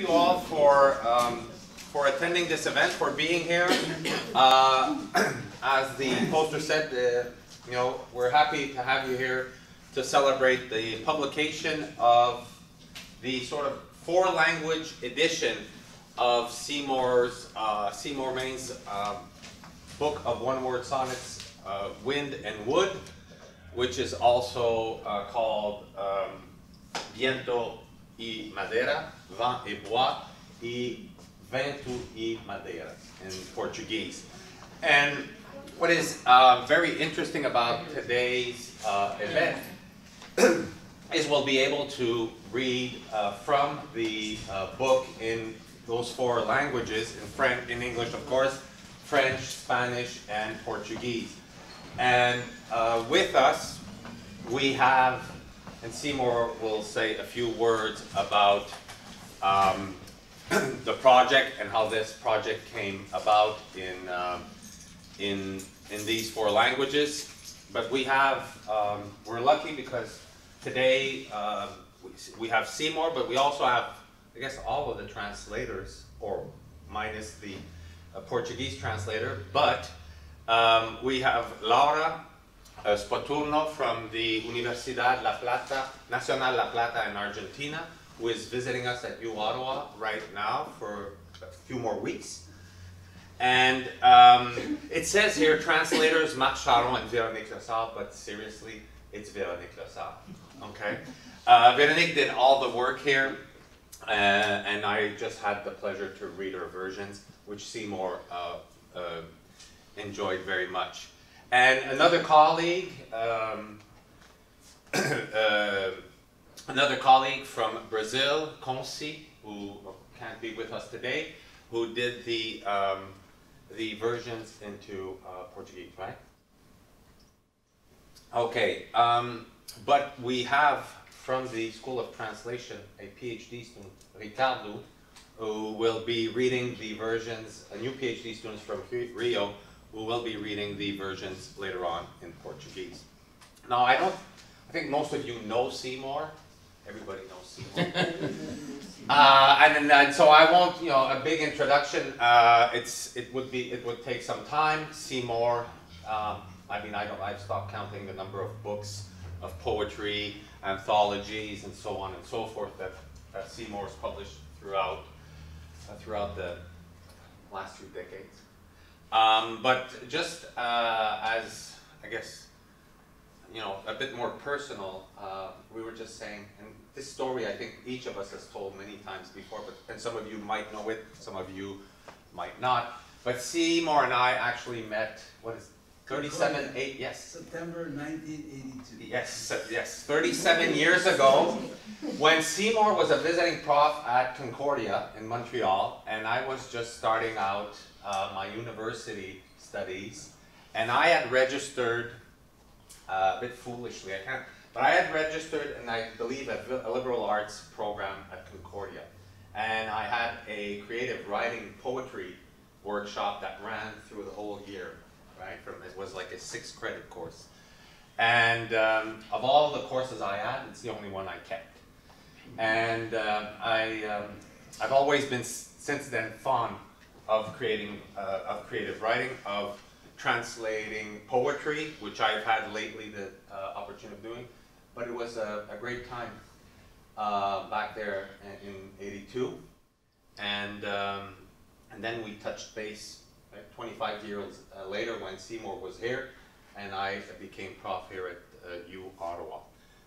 you all for um, for attending this event, for being here. Uh, as the poster said, uh, you know, we're happy to have you here to celebrate the publication of the sort of four-language edition of Seymour's uh, Seymour Mayne's um, book of one-word sonnets, uh, "Wind and Wood," which is also uh, called um, "Viento y Madeira," "Vent et Bois," y "Vento y Madeira" in Portuguese. And what is uh, very interesting about today's uh, event is we'll be able to read uh, from the uh, book in those four languages, in French, in English, of course, French, Spanish, and Portuguese. And uh, with us, we have, and Seymour will say a few words about um, the project and how this project came about in, um, in, in these four languages. But we have, um, we're lucky because today uh, we, we have Seymour, but we also have, I guess, all of the translators, or minus the uh, Portuguese translator. But um, we have Laura uh, Spoturno from the Universidad La Plata, Nacional La Plata in Argentina, who is visiting us at U Ottawa right now for a few more weeks. And um, it says here, translators Marc Charron and Véronique Lessard, but seriously, it's Véronique Lessard, okay? Uh, Véronique did all the work here, uh, and I just had the pleasure to read her versions, which Seymour uh, uh enjoyed very much. And another colleague, um, uh, another colleague from Brazil, Conci, who can't be with us today, who did the um, the versions into uh, Portuguese, right? Okay, um, but we have from the School of Translation a PhD student, Ricardo, who will be reading the versions, a new PhD students from Rio, who will be reading the versions later on in Portuguese. Now, I don't, I think most of you know Seymour. Everybody knows Seymour. uh, and, and, so I won't, you know, a big introduction. Uh, it's, it would be, it would take some time. Seymour, um, I mean, I don't, I've stopped counting the number of books of poetry, anthologies, and so on and so forth that, that Seymour's published throughout, uh, throughout the last few decades. Um, but just uh, as, I guess, you know, a bit more personal, uh, we were just saying, and this story I think each of us has told many times before, but and some of you might know it, some of you might not. But Seymour and I actually met, what is 37, 8, yes. September 1982. Yes, yes, 37 years ago, when Seymour was a visiting prof at Concordia in Montreal, and I was just starting out uh, my university studies, and I had registered uh, a bit foolishly, I can't, but I had registered, and I believe, a, a liberal arts program at Concordia. And I had a creative writing poetry workshop that ran through the whole year, right? From It was like a six credit course. And um, of all the courses I had, it's the only one I kept. And uh, I, um, I've always been, since then, fond of creating, uh, of creative writing, of translating poetry, which I've had lately the uh, opportunity of doing. But it was a, a great time uh, back there in, in 82. And, um, and then we touched base like 25 years uh, later when Seymour was here, and I became prof here at uh, U Ottawa.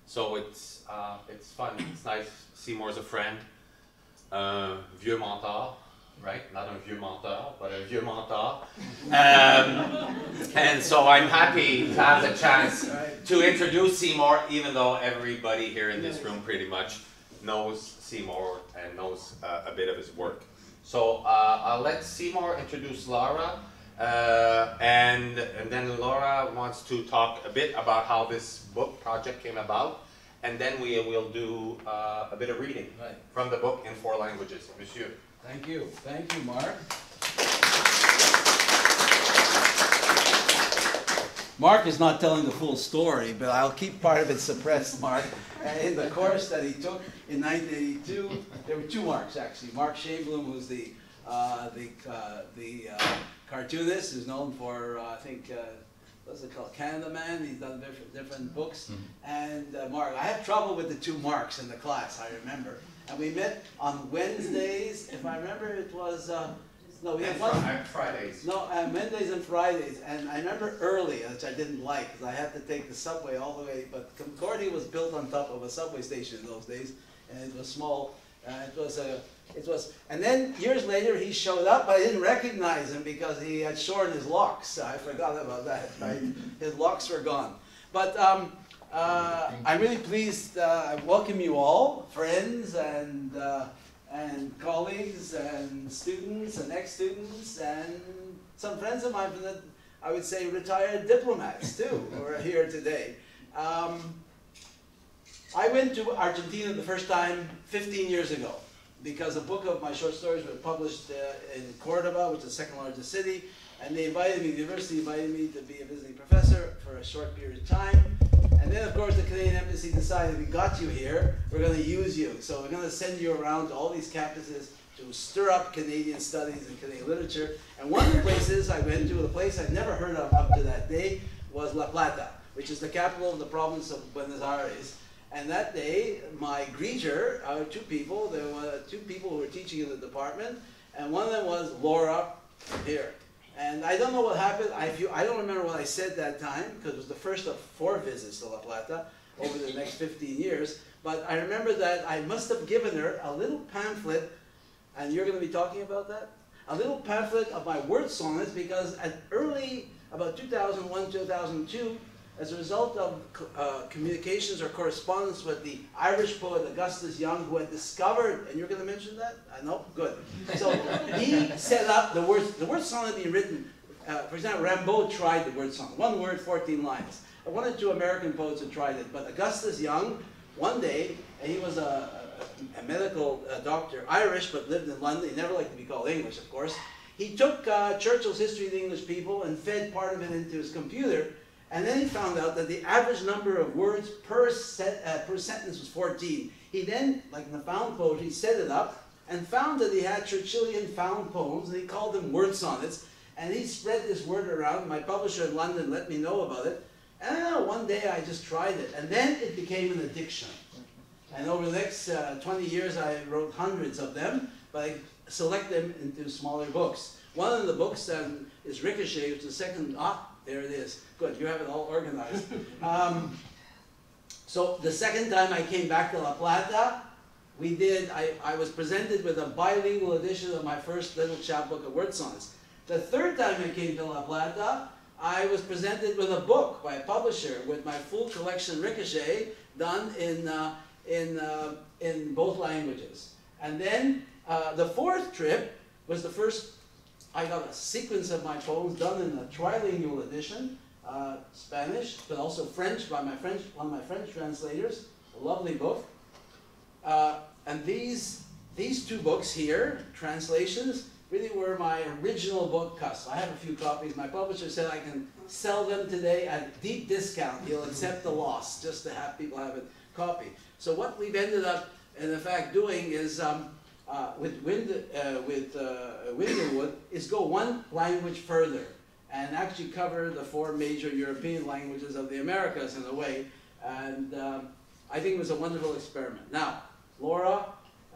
So it's, uh, it's fun, it's nice. Seymour's a friend, vieux mentor, right? Not a vieux mentor, but a vieux mentor. Um, and so I'm happy to have the chance to introduce Seymour, even though everybody here in this room pretty much knows Seymour and knows uh, a bit of his work. So uh, I'll let Seymour introduce Laura, uh, and, and then Laura wants to talk a bit about how this book project came about, and then we will do uh, a bit of reading right. from the book in four languages. Monsieur. Thank you. Thank you, Marc. Marc is not telling the full story, but I'll keep part of it suppressed, Marc. And in the course that he took in 1982, there were two Marks actually. Mark Shainblum, who's the uh, the uh, the uh, cartoonist, who's known for uh, I think uh, what's it called, Canada Man. He's done different different books. And uh, Mark, I had trouble with the two Marks in the class. I remember, and we met on Wednesdays. If I remember, it was uh, no, we had one. Fridays. No, uh, Mondays and Fridays, and I remember early, which I didn't like, because I had to take the subway all the way, but Concordia was built on top of a subway station in those days, and it was small, uh, it was a, it was, and then years later, he showed up, but I didn't recognize him because he had shorn his locks, I forgot about that, right? His locks were gone. But, um, uh, I'm really pleased, uh, I welcome you all, friends and, uh, and colleagues and students and ex-students and some friends of mine from the, I would say, retired diplomats too, who are here today. Um, I went to Argentina the first time 15 years ago because a book of my short stories was published uh, in Cordoba, which is the second largest city, and they invited me, the university invited me to be a visiting professor for a short period of time. And then, of course, the Canadian Embassy decided we got you here, we're going to use you. So we're going to send you around to all these campuses to stir up Canadian studies and Canadian literature. And one of the places I went to, a place I'd never heard of up to that day, was La Plata, which is the capital of the province of Buenos Aires. And that day, my greeter, uh, two people, there were two people who were teaching in the department, and one of them was Laura here. And I don't know what happened. I, I don't remember what I said that time because it was the first of four visits to La Plata over the next 15 years. But I remember that I must have given her a little pamphlet, and you're going to be talking about that? A little pamphlet of my word sonnets because at early, about 2001, 2002, as a result of uh, communications or correspondence with the Irish poet Augustus Young, who had discovered, and you're going to mention that? I know, good. So he set up the word, the word sonnet being written. Uh, for example, Rimbaud tried the word sonnet, one word, 14 lines. One or two American poets had tried it, but Augustus Young, one day, and he was a, a, medical uh, doctor, Irish, but lived in London. He never liked to be called English, of course. He took uh, Churchill's History of the English People and fed part of it into his computer and then he found out that the average number of words per, uh, per sentence was 14. He then, like in the found poetry, set it up and found that he had Churchillian found poems, and he called them word sonnets. And he spread this word around. My publisher in London let me know about it. Know, one day I just tried it. And then it became an addiction. And over the next uh, 20 years, I wrote hundreds of them, but I select them into smaller books. One of the books um, is Ricochet, which is the second, ah, there it is. Good, you have it all organized. Um, so the second time I came back to La Plata, we did, I, I was presented with a bilingual edition of my first little chapbook of word sonnets. The third time I came to La Plata, I was presented with a book by a publisher with my full collection Ricochet done in, uh, in, uh, in both languages. And then uh, the fourth trip was the first I got a sequence of my poems done in a trilingual edition, uh, Spanish, but also French by my French, one of my French translators, a lovely book. Uh, and these, these two books here, translations, really were my original book cuts. I have a few copies. My publisher said I can sell them today at a deep discount. He'll accept the loss just to have people have a copy. So what we've ended up, in fact, doing is um, uh, with, Wind, uh, with uh, is go one language further and actually cover the four major European languages of the Americas in a way. And um, I think it was a wonderful experiment. Now, Laura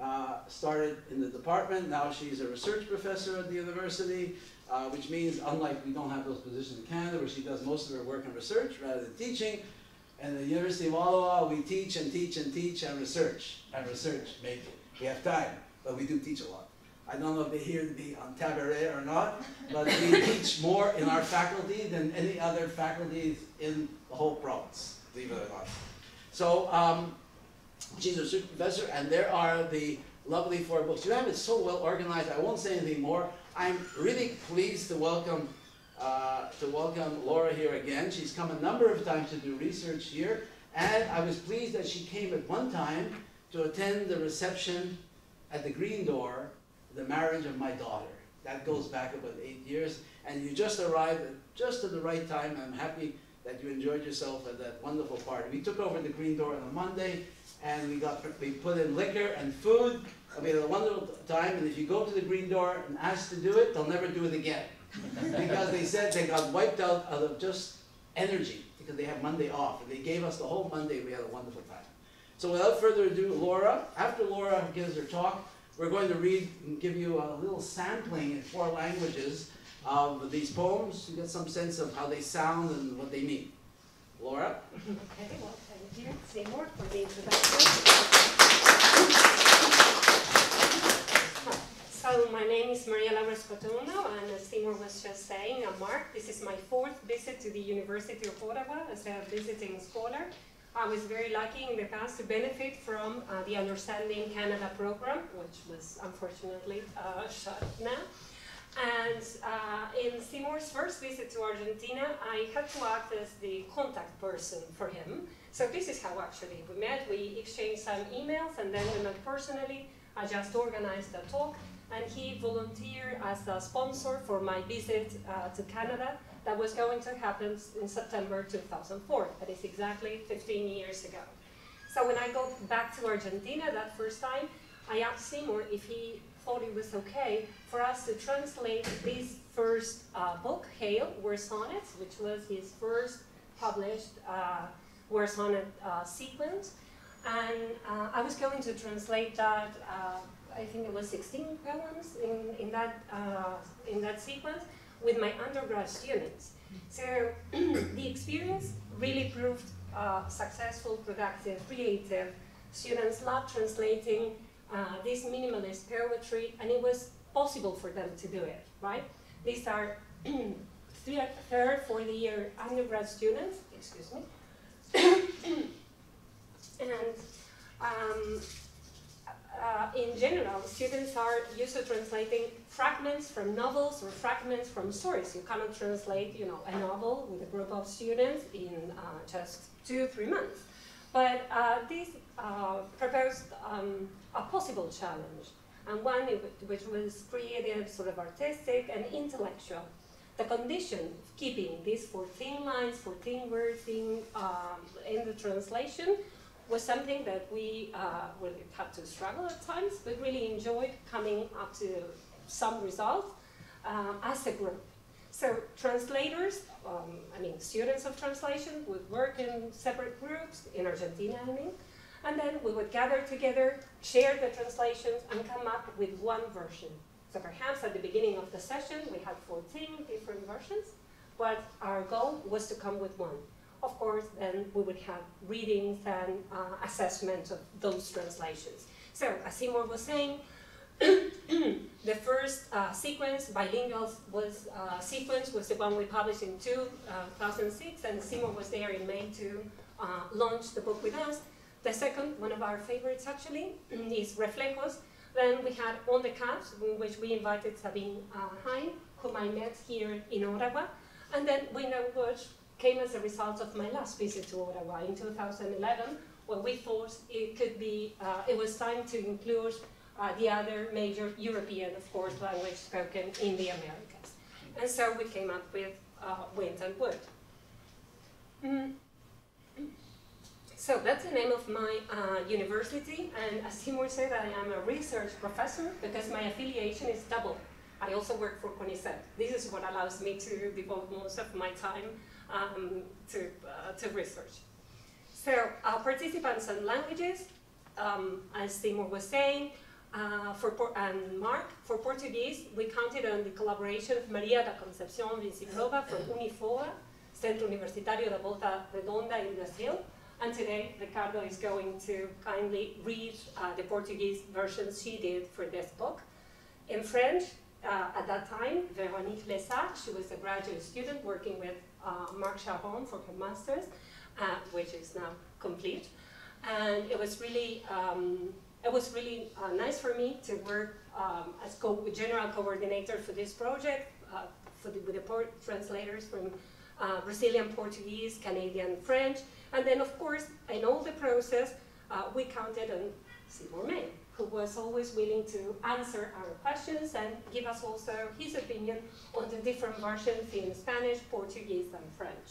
uh, started in the department. Now she's a research professor at the university, uh, which means, unlike we don't have those positions in Canada where she does most of her work in research rather than teaching, and the University of Ottawa, we teach and teach and teach and research and research, make it. We have time but we do teach a lot. I don't know if they hear here to on tabaret or not, but we teach more in our faculty than any other faculties in the whole province, believe it or not. So um, a research professor, and there are the lovely four books. You have it so well organized, I won't say anything more. I'm really pleased to welcome uh, to welcome Laura here again. She's come a number of times to do research here, and I was pleased that she came at one time to attend the reception at the Green Door, the marriage of my daughter. That goes back about eight years, and you just arrived just at the right time. I'm happy that you enjoyed yourself at that wonderful party. We took over the Green Door on a Monday, and we got, we put in liquor and food. I mean, a wonderful time, and if you go to the Green Door and ask to do it, they'll never do it again. Because they said they got wiped out out of just energy, because they have Monday off, and they gave us the whole Monday, we had a wonderful time. So without further ado, Laura, after Laura gives her talk, we're going to read and give you a little sampling in four languages of these poems to get some sense of how they sound and what they mean. Laura? Okay, well, thank you, Seymour, for the introduction. So my name is Maria Laura Spoturno, and as Seymour was just saying, I'm Mark. This is my fourth visit to the University of Ottawa as a visiting scholar. I was very lucky in the past to benefit from uh, the Understanding Canada program, which was unfortunately uh, shut now. And uh, in Seymour's first visit to Argentina, I had to act as the contact person for him. So this is how actually we met. We exchanged some emails and then we met personally. I just organized a talk and he volunteered as a sponsor for my visit uh, to Canada that was going to happen in September 2004. That is exactly 15 years ago. So when I go back to Argentina that first time, I asked Seymour if he thought it was okay for us to translate this first uh, book, Hail, Word Sonnets, which was his first published uh, Word Sonnet uh, sequence. And uh, I was going to translate that, uh, I think it was 16 poems in, in, that, uh, in that sequence with my undergrad students. So the experience really proved successful, productive, creative. Students loved translating uh, this minimalist poetry, and it was possible for them to do it, right? These are third, fourth year undergrad students, excuse me. and um, uh, in general, students are used to translating fragments from novels or fragments from stories. You cannot translate, you know, a novel with a group of students in uh, just two, three months. But uh, this uh, proposed um, a possible challenge, and one which was creative, sort of artistic, and intellectual. The condition of keeping these 14 lines, 14 words um, in the translation was something that we uh, really had to struggle at times, but really enjoyed coming up to some result uh, as a group. So translators, um, I mean students of translation would work in separate groups, in Argentina I mean, and then we would gather together, share the translations, and come up with one version. So perhaps at the beginning of the session we had 14 different versions, but our goal was to come with one. Of course, then we would have readings and uh, assessment of those translations. So, as Seymour was saying, the first uh, sequence, bilingual was, uh, sequence, was the one we published in 2006, and Seymour was there in May to uh, launch the book with us. The second, one of our favorites actually, is Reflejos. Then we had On the Cusp, in which we invited Sabine uh, Huynh, whom I met here in Ottawa. And then Know Butch came as a result of my last visit to Ottawa in 2011, where we thought it could be, uh, it was time to include uh, the other major European, of course, language spoken in the Americas. And so we came up with uh, Wind and Wood. Mm. So that's the name of my uh, university, and as Seymour said, I am a research professor because my affiliation is double. I also work for CONICET. This is what allows me to devote most of my time um, to, uh, to research. So our participants and languages, um, as Seymour was saying, uh, for and Mark, for Portuguese, we counted on the collaboration of Maria da Concepción Vinciclova from Unifoa, Centro Universitario da Volta Redonda in Brazil. And today, Ricardo is going to kindly read uh, the Portuguese version she did for this book. In French, uh, at that time, Véronique Lessard, she was a graduate student working with uh, Marc Charron for her master's, uh, which is now complete. And it was really um, it was really uh, nice for me to work um, as co general coordinator for this project uh, for the, with the translators from uh, Brazilian Portuguese, Canadian French, and then of course in all the process uh, we counted on Seymour Mayne, who was always willing to answer our questions and give us also his opinion on the different versions in Spanish, Portuguese, and French.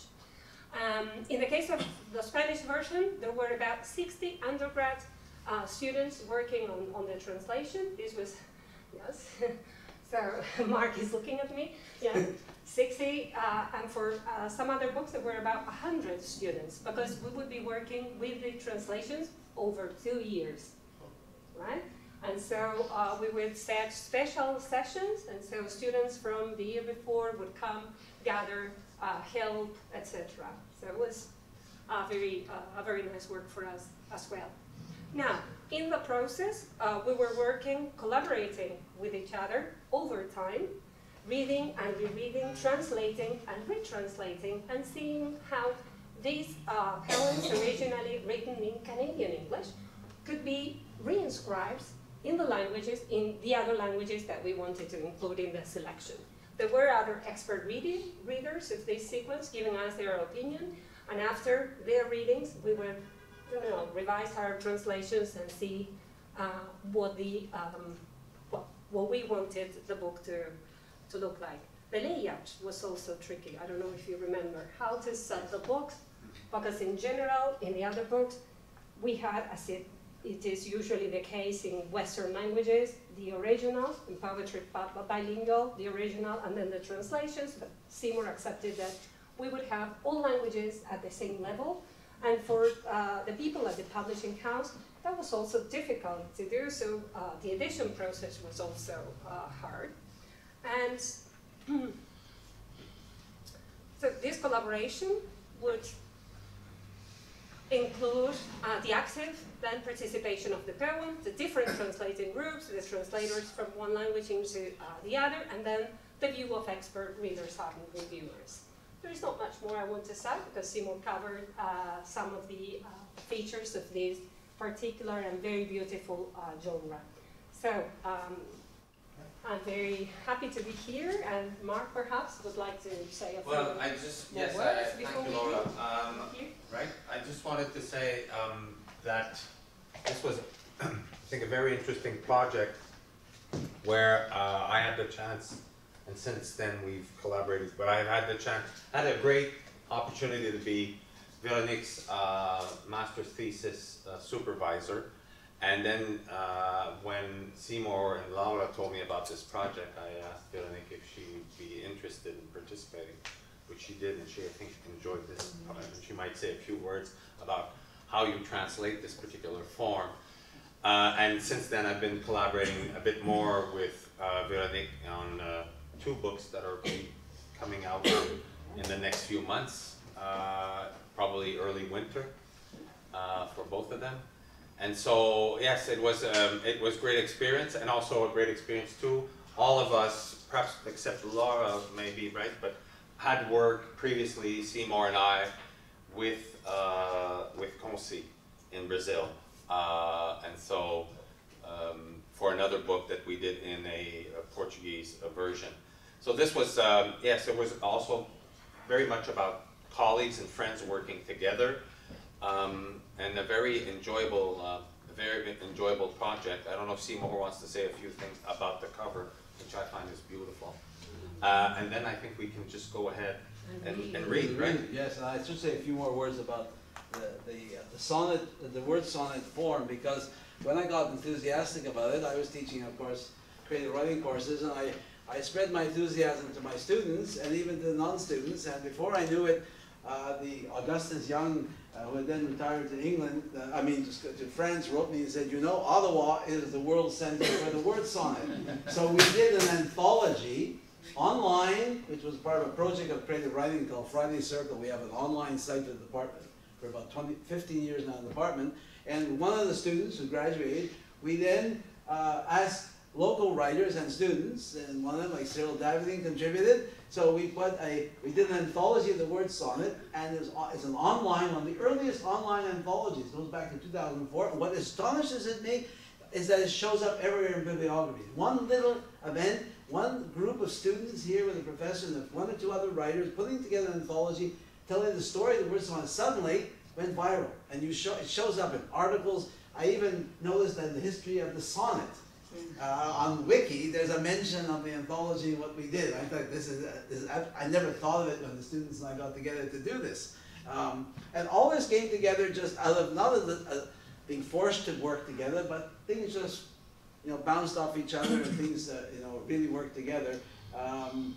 Um, in the case of the Spanish version, there were about 60 undergrad uh, students working on, on the translation. This was, yes, so Marc is looking at me. Yeah, 60, uh, and for uh, some other books, there were about 100 students because we would be working with the translations over two years, right? And so uh, we would set special sessions, and so students from the year before would come, gather, uh, help, etc. So it was a very, uh, a very nice work for us as well. Now, in the process, uh, we were working, collaborating with each other over time, reading and rereading, translating and retranslating, and seeing how these uh, poems originally written in Canadian English could be reinscribed in the languages, in the other languages that we wanted to include in the selection. There were other expert reading, readers of this sequence giving us their opinion, and after their readings, we would you know, revise our translations and see uh, what, the, um, what, what we wanted the book to, to look like. The layout was also tricky. I don't know if you remember how to set the books, because in general, in the other books, we had, as it, it is usually the case in Western languages, the original, in poetry bilingual, the original, and then the translations, but Seymour accepted that we would have all languages at the same level, and for uh, the people at the publishing house, that was also difficult to do, so uh, the edition process was also uh, hard. And so this collaboration would include uh, the active then participation of the poem, the different translating groups, the translators from one language into uh, the other, and then the view of expert readers and reviewers. There is not much more I want to say because Seymour covered uh, some of the uh, features of this particular and very beautiful uh, genre. So um, I'm very happy to be here, and Marc perhaps would like to say a few Well, I just, more yes, I, words thank before you, Laura. Um, Thank you. right, I just wanted to say, um, that this was, I think, a very interesting project where, uh, I had the chance, and since then we've collaborated, but I've had the chance, I had a great opportunity to be Veronique's, uh, master's thesis uh, supervisor. And then, uh, when Seymour and Laura told me about this project, I asked Veronique if she would be interested in participating, which she did, and she, I think, enjoyed this. And she might say a few words about how you translate this particular form. Uh, and since then, I've been collaborating a bit more with uh, Veronique on uh, two books that are coming out in the next few months, uh, probably early winter uh, for both of them. And so, yes, it was um, it was great experience, and also a great experience too. All of us, perhaps except Laura, maybe right, but had worked previously, Seymour and I, with uh, with Conci in Brazil, uh, and so um, for another book that we did in a, a Portuguese version. So this was um, yes, it was also very much about colleagues and friends working together, um, and a very enjoyable, uh, a very enjoyable project. I don't know if Seymour wants to say a few things about the cover, which I find is beautiful. Uh, and then I think we can just go ahead and, and read, right? Yes, and I should say a few more words about the, the, uh, the sonnet, the word sonnet form, because when I got enthusiastic about it, I was teaching, of course, creative writing courses, and I, I spread my enthusiasm to my students and even to the non-students, and before I knew it, uh, the Augustus Young, who had then retired to England, uh, I mean to, France, wrote me and said, you know, Ottawa is the world center for the word sonnet. so we did an anthology online, which was part of a project of creative writing called Friday Circle. We have an online site of the department for about 20, 15 years now in the department. And one of the students who graduated, we then uh, asked local writers and students, and one of them, like Cyril Dabydeen, contributed. So we put a, we did an anthology of the word sonnet, and it's, it's an online, one of the earliest online anthologies, it goes back to 2004. And what astonishes at me is that it shows up everywhere in bibliographies. One little event, one group of students here with a professor and one or two other writers putting together an anthology, telling the story of the word sonnet, suddenly went viral. And you show, it shows up in articles. I even noticed that in the history of the sonnet, uh, on Wiki, there's a mention of the anthology, and what we did. I thought this is, this is, I never thought of it when the students and I got together to do this. Um, and all this came together just out of not of the, uh, being forced to work together, but things just you know bounced off each other and things uh, you know really worked together um,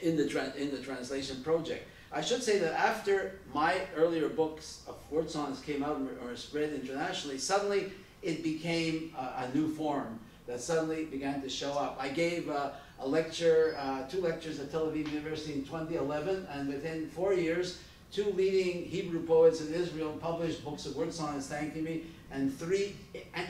in the in the translation project. I should say that after my earlier books of word songs came out or were spread internationally, suddenly it became a, a new form that suddenly began to show up. I gave uh, a lecture, uh, two lectures at Tel Aviv University in 2011, and within four years, two leading Hebrew poets in Israel published books of word sonnets thanking me, and three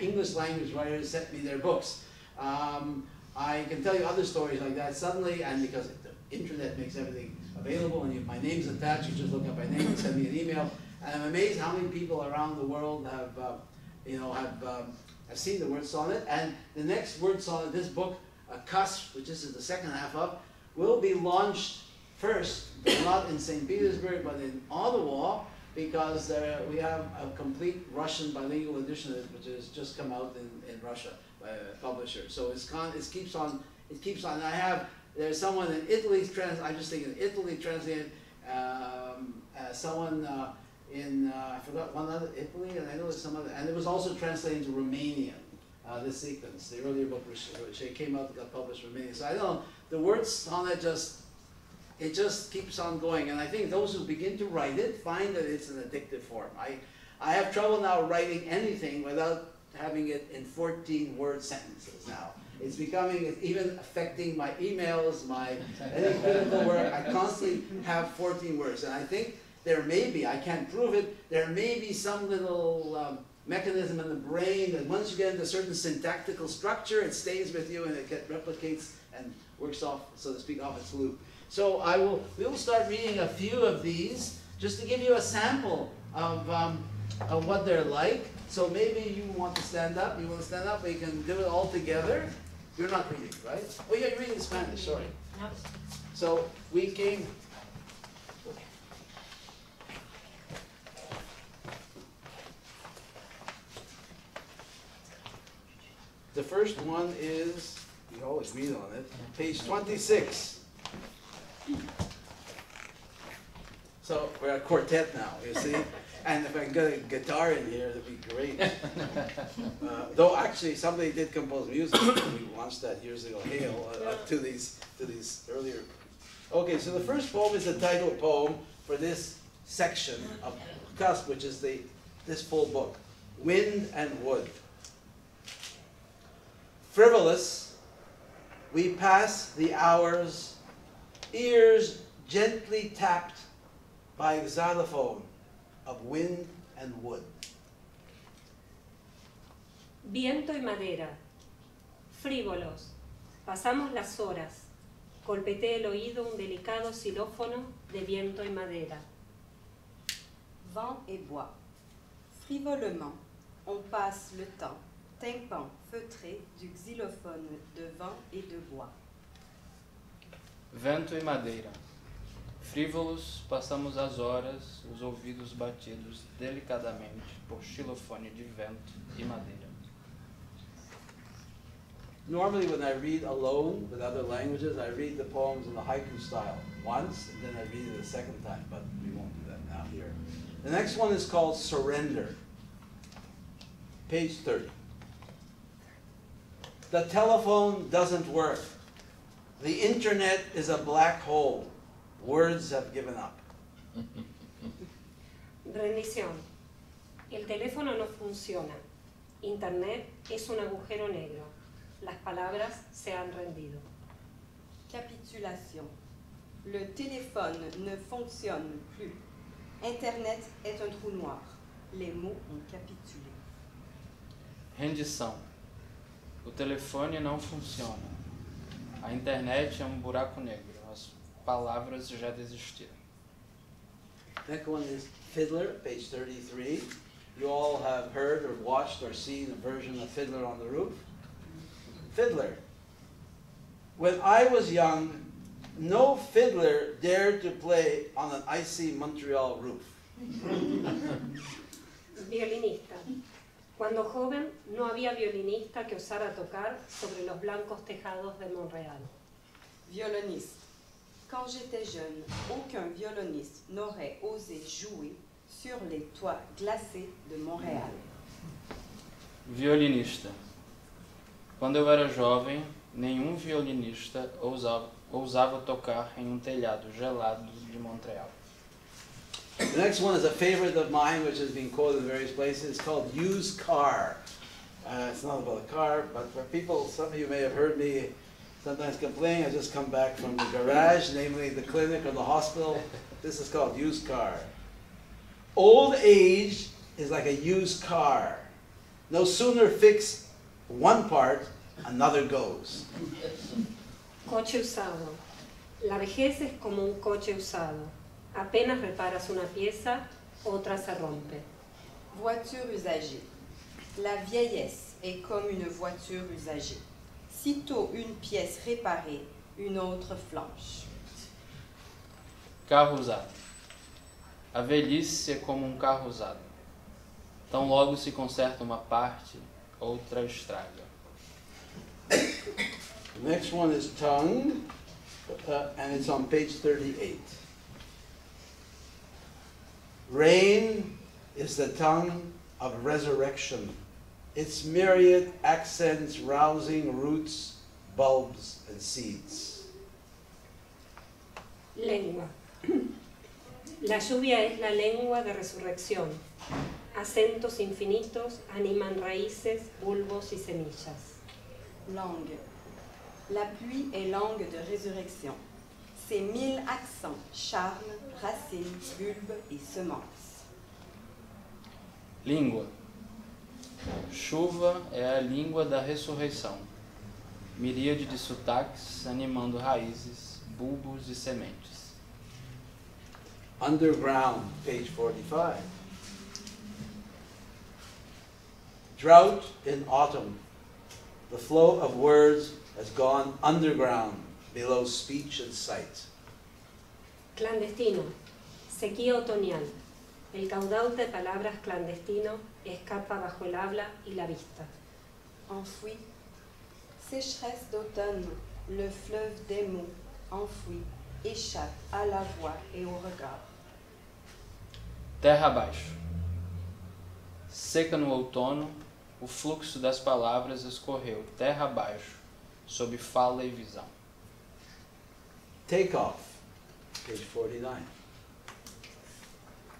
English language writers sent me their books. Um, I can tell you other stories like that suddenly, and because the internet makes everything available, and if my name's attached, you just look up my name and send me an email. And I'm amazed how many people around the world have, uh, you know, have, um, have seen the word sonnet. And the next word sonnet, this book, A Cusp, which this is the second half of, will be launched first, but not in St. Petersburg, but in Ottawa, because uh, we have a complete Russian bilingual edition of it, which has just come out in, in Russia by a publisher. So it's con- it keeps on, it keeps on. I have there's someone in Italy trans. I'm just thinking Italy translated. Um, uh, someone uh, in uh, I forgot one other Italy, and I know there's some other, and it was also translated into Romanian. Uh, this sequence, the earlier book which, which came out got published in Romanian. So I don't. The word sonnet just it just keeps on going, and I think those who begin to write it find that it's an addictive form. I I have trouble now writing anything without having it in 14 word sentences now. It's becoming, it's even affecting my emails, my any critical work. I constantly have 14 words, and I think there may be, I can't prove it, there may be some little um, mechanism in the brain that once you get into a certain syntactical structure, it stays with you and it get, replicates and works off, so to speak, off its loop. So I will, we will start reading a few of these just to give you a sample of, um, of what they're like. So maybe you want to stand up, you want to stand up, we can do it all together. You're not reading, right? Oh yeah, you're reading Spanish, sorry. So we came. The first one is, you always read on it, page 26. So we're a quartet now, you see? And if I can get a guitar in here, that'd be great. Uh, though actually, somebody did compose music. we launched that years ago. Hail uh, uh, to these to these earlier. Okay, so the first poem is the title poem for this section of Cusp, which is the this full book, Wind and Wood. Frivolous, we pass the hours, ears gently tapped by a xylophone of wind and wood. Viento y madera, frívolos, pasamos las horas, golpetea el oído un delicado xilófono de viento y madera. Vent et bois. Frivolement, on passe le temps, tympan feutré du xylophone de vent et de bois. Vento e madeira. Frívolos, passamos as horas, os ouvidos batidos delicadamente por xilofone de vento e madeira. Normally, when I read alone with other languages, I read the poems in the haiku style once, and then I read it a second time, but we won't do that now here. The next one is called Surrender, page 30. The telephone doesn't work. The internet is a black hole. Words have given up. Rendición. El teléfono no funciona. Internet es un agujero negro. Las palabras se han rendido. Capitulation. Le téléphone ne fonctionne plus. Internet est un trou noir. Les mots ont capitulé. Rendição. O telefone não funciona. A internet é um buraco negro. As palavras já desistiram. Next one is Fiddler, page 33. You all have heard or watched or seen a version of Fiddler on the Roof. Fiddler. When I was young, no fiddler dared to play on an icy Montreal roof. Cuando joven no había violinista que osara tocar sobre los blancos tejados de Montreal. Violoniste. Quand j'étais jeune, aucun violoniste n'aurait osé jouer sur les toits glacés de Montréal. Violinista. Quando eu era jovem, nenhum violinista ousava, ousava tocar em um telhado gelado de Montreal. The next one is a favorite of mine, which has been quoted in various places. It's called used car. Uh, it's not about a car, but for people, some of you may have heard me sometimes complain. I just come back from the garage, namely the clinic or the hospital. This is called used car. Old age is like a used car. No sooner fix one part, another goes. Coche usado. La vejez es como un coche usado. Apenas reparas una pieza, otra se rompe. Voiture usagée. La vieillesse est comme une voiture usagée. Sitôt une pièce réparée, une autre flanche. Carro usado. A velhice é como um carro usado. Tão logo se conserta uma parte, outra estraga. The next one is tongue, uh, and it's on page 38. Rain is the tongue of resurrection, its myriad accents rousing roots, bulbs, and seeds. Lengua. La lluvia es la lengua de resurrección. Acentos infinitos animan raíces, bulbos y semillas. Langue. La pluie est langue de résurrection. Ses mille accents charment, racines, bulbes et semences. Língua. Chuva é a língua da ressurreição. Miríade de sotaques animando raízes, bulbos e sementes. Underground, page 45. Drought in autumn. The flow of words has gone underground, below speech and sight. Clandestino. Sequía otoñal. El caudal de palabras clandestino escapa bajo el habla y la vista. Enfoui. Sécheresse d'automne. Le fleuve des mots, enfoui, échappe à la voix et au regard. Terra abaixo. Seca no outono, o fluxo das palavras escorreu terra abaixo, sob fala e visão. Take off, page 49.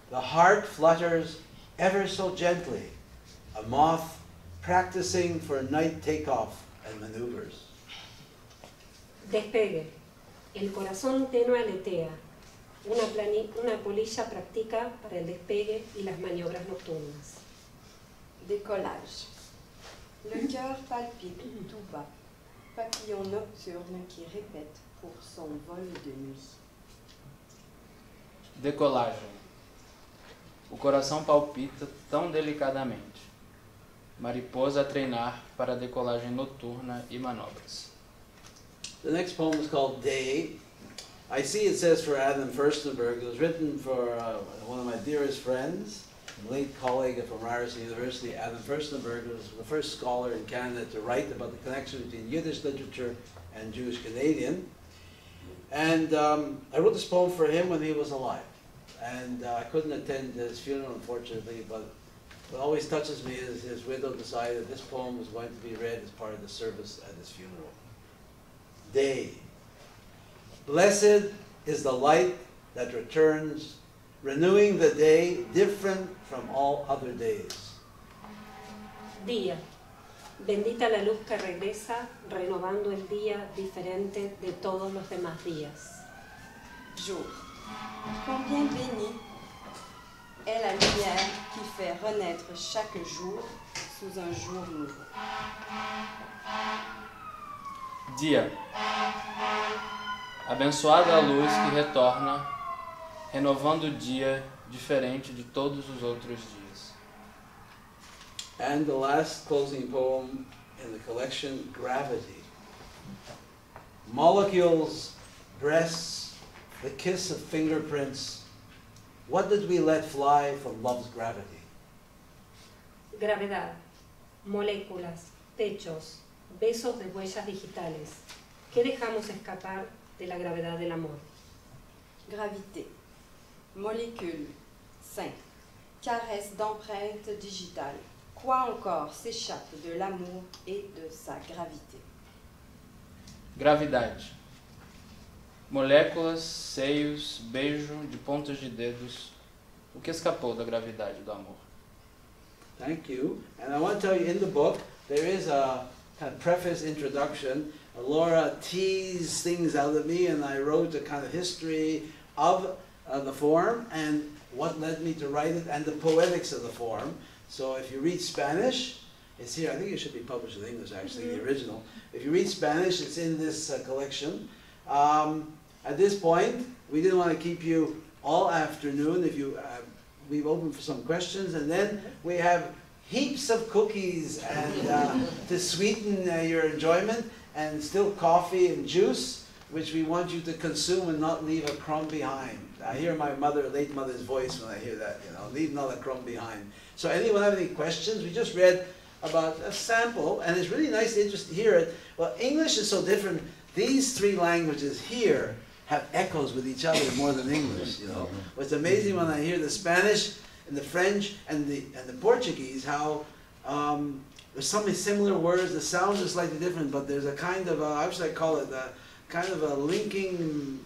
The heart flutters ever so gently, a moth practicing for night takeoff and maneuvers. Despegue. El corazón tenue aletea. Una, una polilla practica para el despegue y las maniobras nocturnas. Décollage. Le cœur palpite tout bas. Papillon nocturne qui répète pour son vol de nuit. Decolagem. O coração palpita tão delicadamente. Mariposa a treinar para a decolagem noturna e manobras. The next poem is called Day. I see it says for Adam Furstenberg. It was written for uh, one of my dearest friends, late colleague from Ryerson University, Adam Furstenberg, who was the first scholar in Canada to write about the connection between Yiddish literature and Jewish Canadian. And um, I wrote this poem for him when he was alive. And uh, I couldn't attend his funeral, unfortunately, but what always touches me is his widow decided this poem was going to be read as part of the service at his funeral. Day. Blessed is the light that returns, renewing the day different from all other days. Día. Bendita la luz que regresa, renovando el día diferente de todos los demás días. Jour. Combien béni est la lumière qui fait renaître chaque jour sous un jour nouveau. Dia. Abençoada a luz que retorna, renovando o dia diferente de todos os outros dias. And the last closing poem in the collection, Gravity. Molecules, breasts, the kiss of fingerprints. What did we let fly from love's gravity? Gravedad. Moléculas, techos, besos de huellas digitales. ¿Qué dejamos escapar de la gravedad del amor? gravité, molécule, sein, caresse d'empreinte digitale. Quoi encore s'échappe de l'amour et de sa gravité Gravidade. Moléculas, seios, beijo de pontas de dedos. O que escapou da gravidade do amor? Thank you. And I want to tell you, in the book, there is a kind of preface introduction. Laura teased things out of me, and I wrote a kind of history of uh, the form and what led me to write it, and the poetics of the form. So if you read Spanish, it's here. I think it should be published in English, actually, the original. If you read Spanish, it's in this uh, collection. Um, at this point, we didn't want to keep you all afternoon. If you, uh, we've opened for some questions, and then we have heaps of cookies and uh, to sweeten uh, your enjoyment, and still coffee and juice, which we want you to consume and not leave a crumb behind. I hear my mother, late mother's voice when I hear that. You know, leave not a crumb behind. So, anyone have any questions? We just read about a sample, and it's really nice to just hear it. Well, English is so different. These three languages here have echoes with each other more than English. You know, what's amazing when I hear the Spanish and the French and the and the Portuguese, how um, there's so many similar words. The sounds are slightly different, but there's a kind of a, how should I call it? A kind of a linking,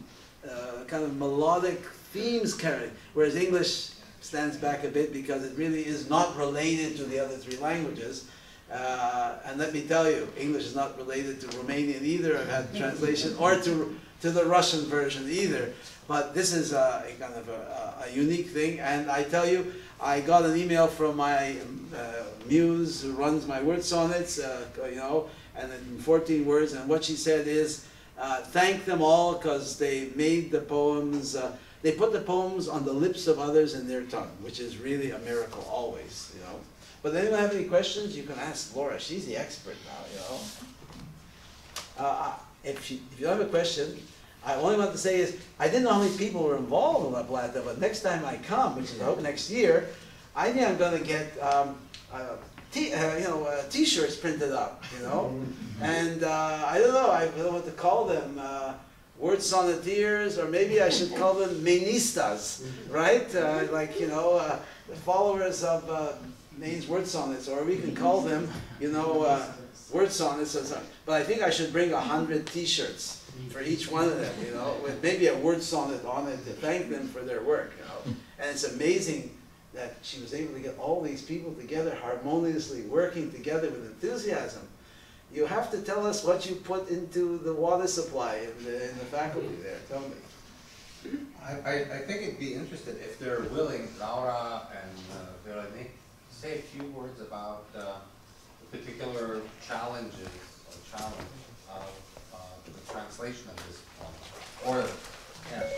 uh, kind of melodic themes carrying. Whereas English stands back a bit because it really is not related to the other three languages. Uh, and let me tell you, English is not related to Romanian either. I've had translation or to to the Russian version either. But this is a, a kind of a, a, unique thing. And I tell you, I got an email from my uh, muse who runs my word sonnets, uh, you know, and in 14 words. And what she said is, uh, thank them all because they made the poems. Uh, they put the poems on the lips of others in their tongue, which is really a miracle always, you know. But anyone have any questions? You can ask Laura. She's the expert now, you know. Uh, if, you, if you have a question, I only want to say is, I didn't know how many people were involved in La Plata, but next time I come, which is I hope next year, I think I'm going to get um, uh, t- uh, you know, uh, t-shirts printed up, you know, and uh, I don't know, I don't know what to call them, uh, the tears, or maybe I should call them menistas, right? Uh, like you know, uh, followers of uh, Mayne's word sonnets, or we can call them, you know, uh, word sonnets. But I think I should bring a hundred T-shirts for each one of them, you know, with maybe a word sonnet on it to thank them for their work, you know. And it's amazing that she was able to get all these people together harmoniously, working together with enthusiasm. You have to tell us what you put into the water supply in the, in the faculty there. Tell me. I, I, I think it'd be interesting if they're willing, Laura and uh, Veronique, say a few words about uh, the particular challenges or challenge of uh, the translation of this poem. Or, yeah.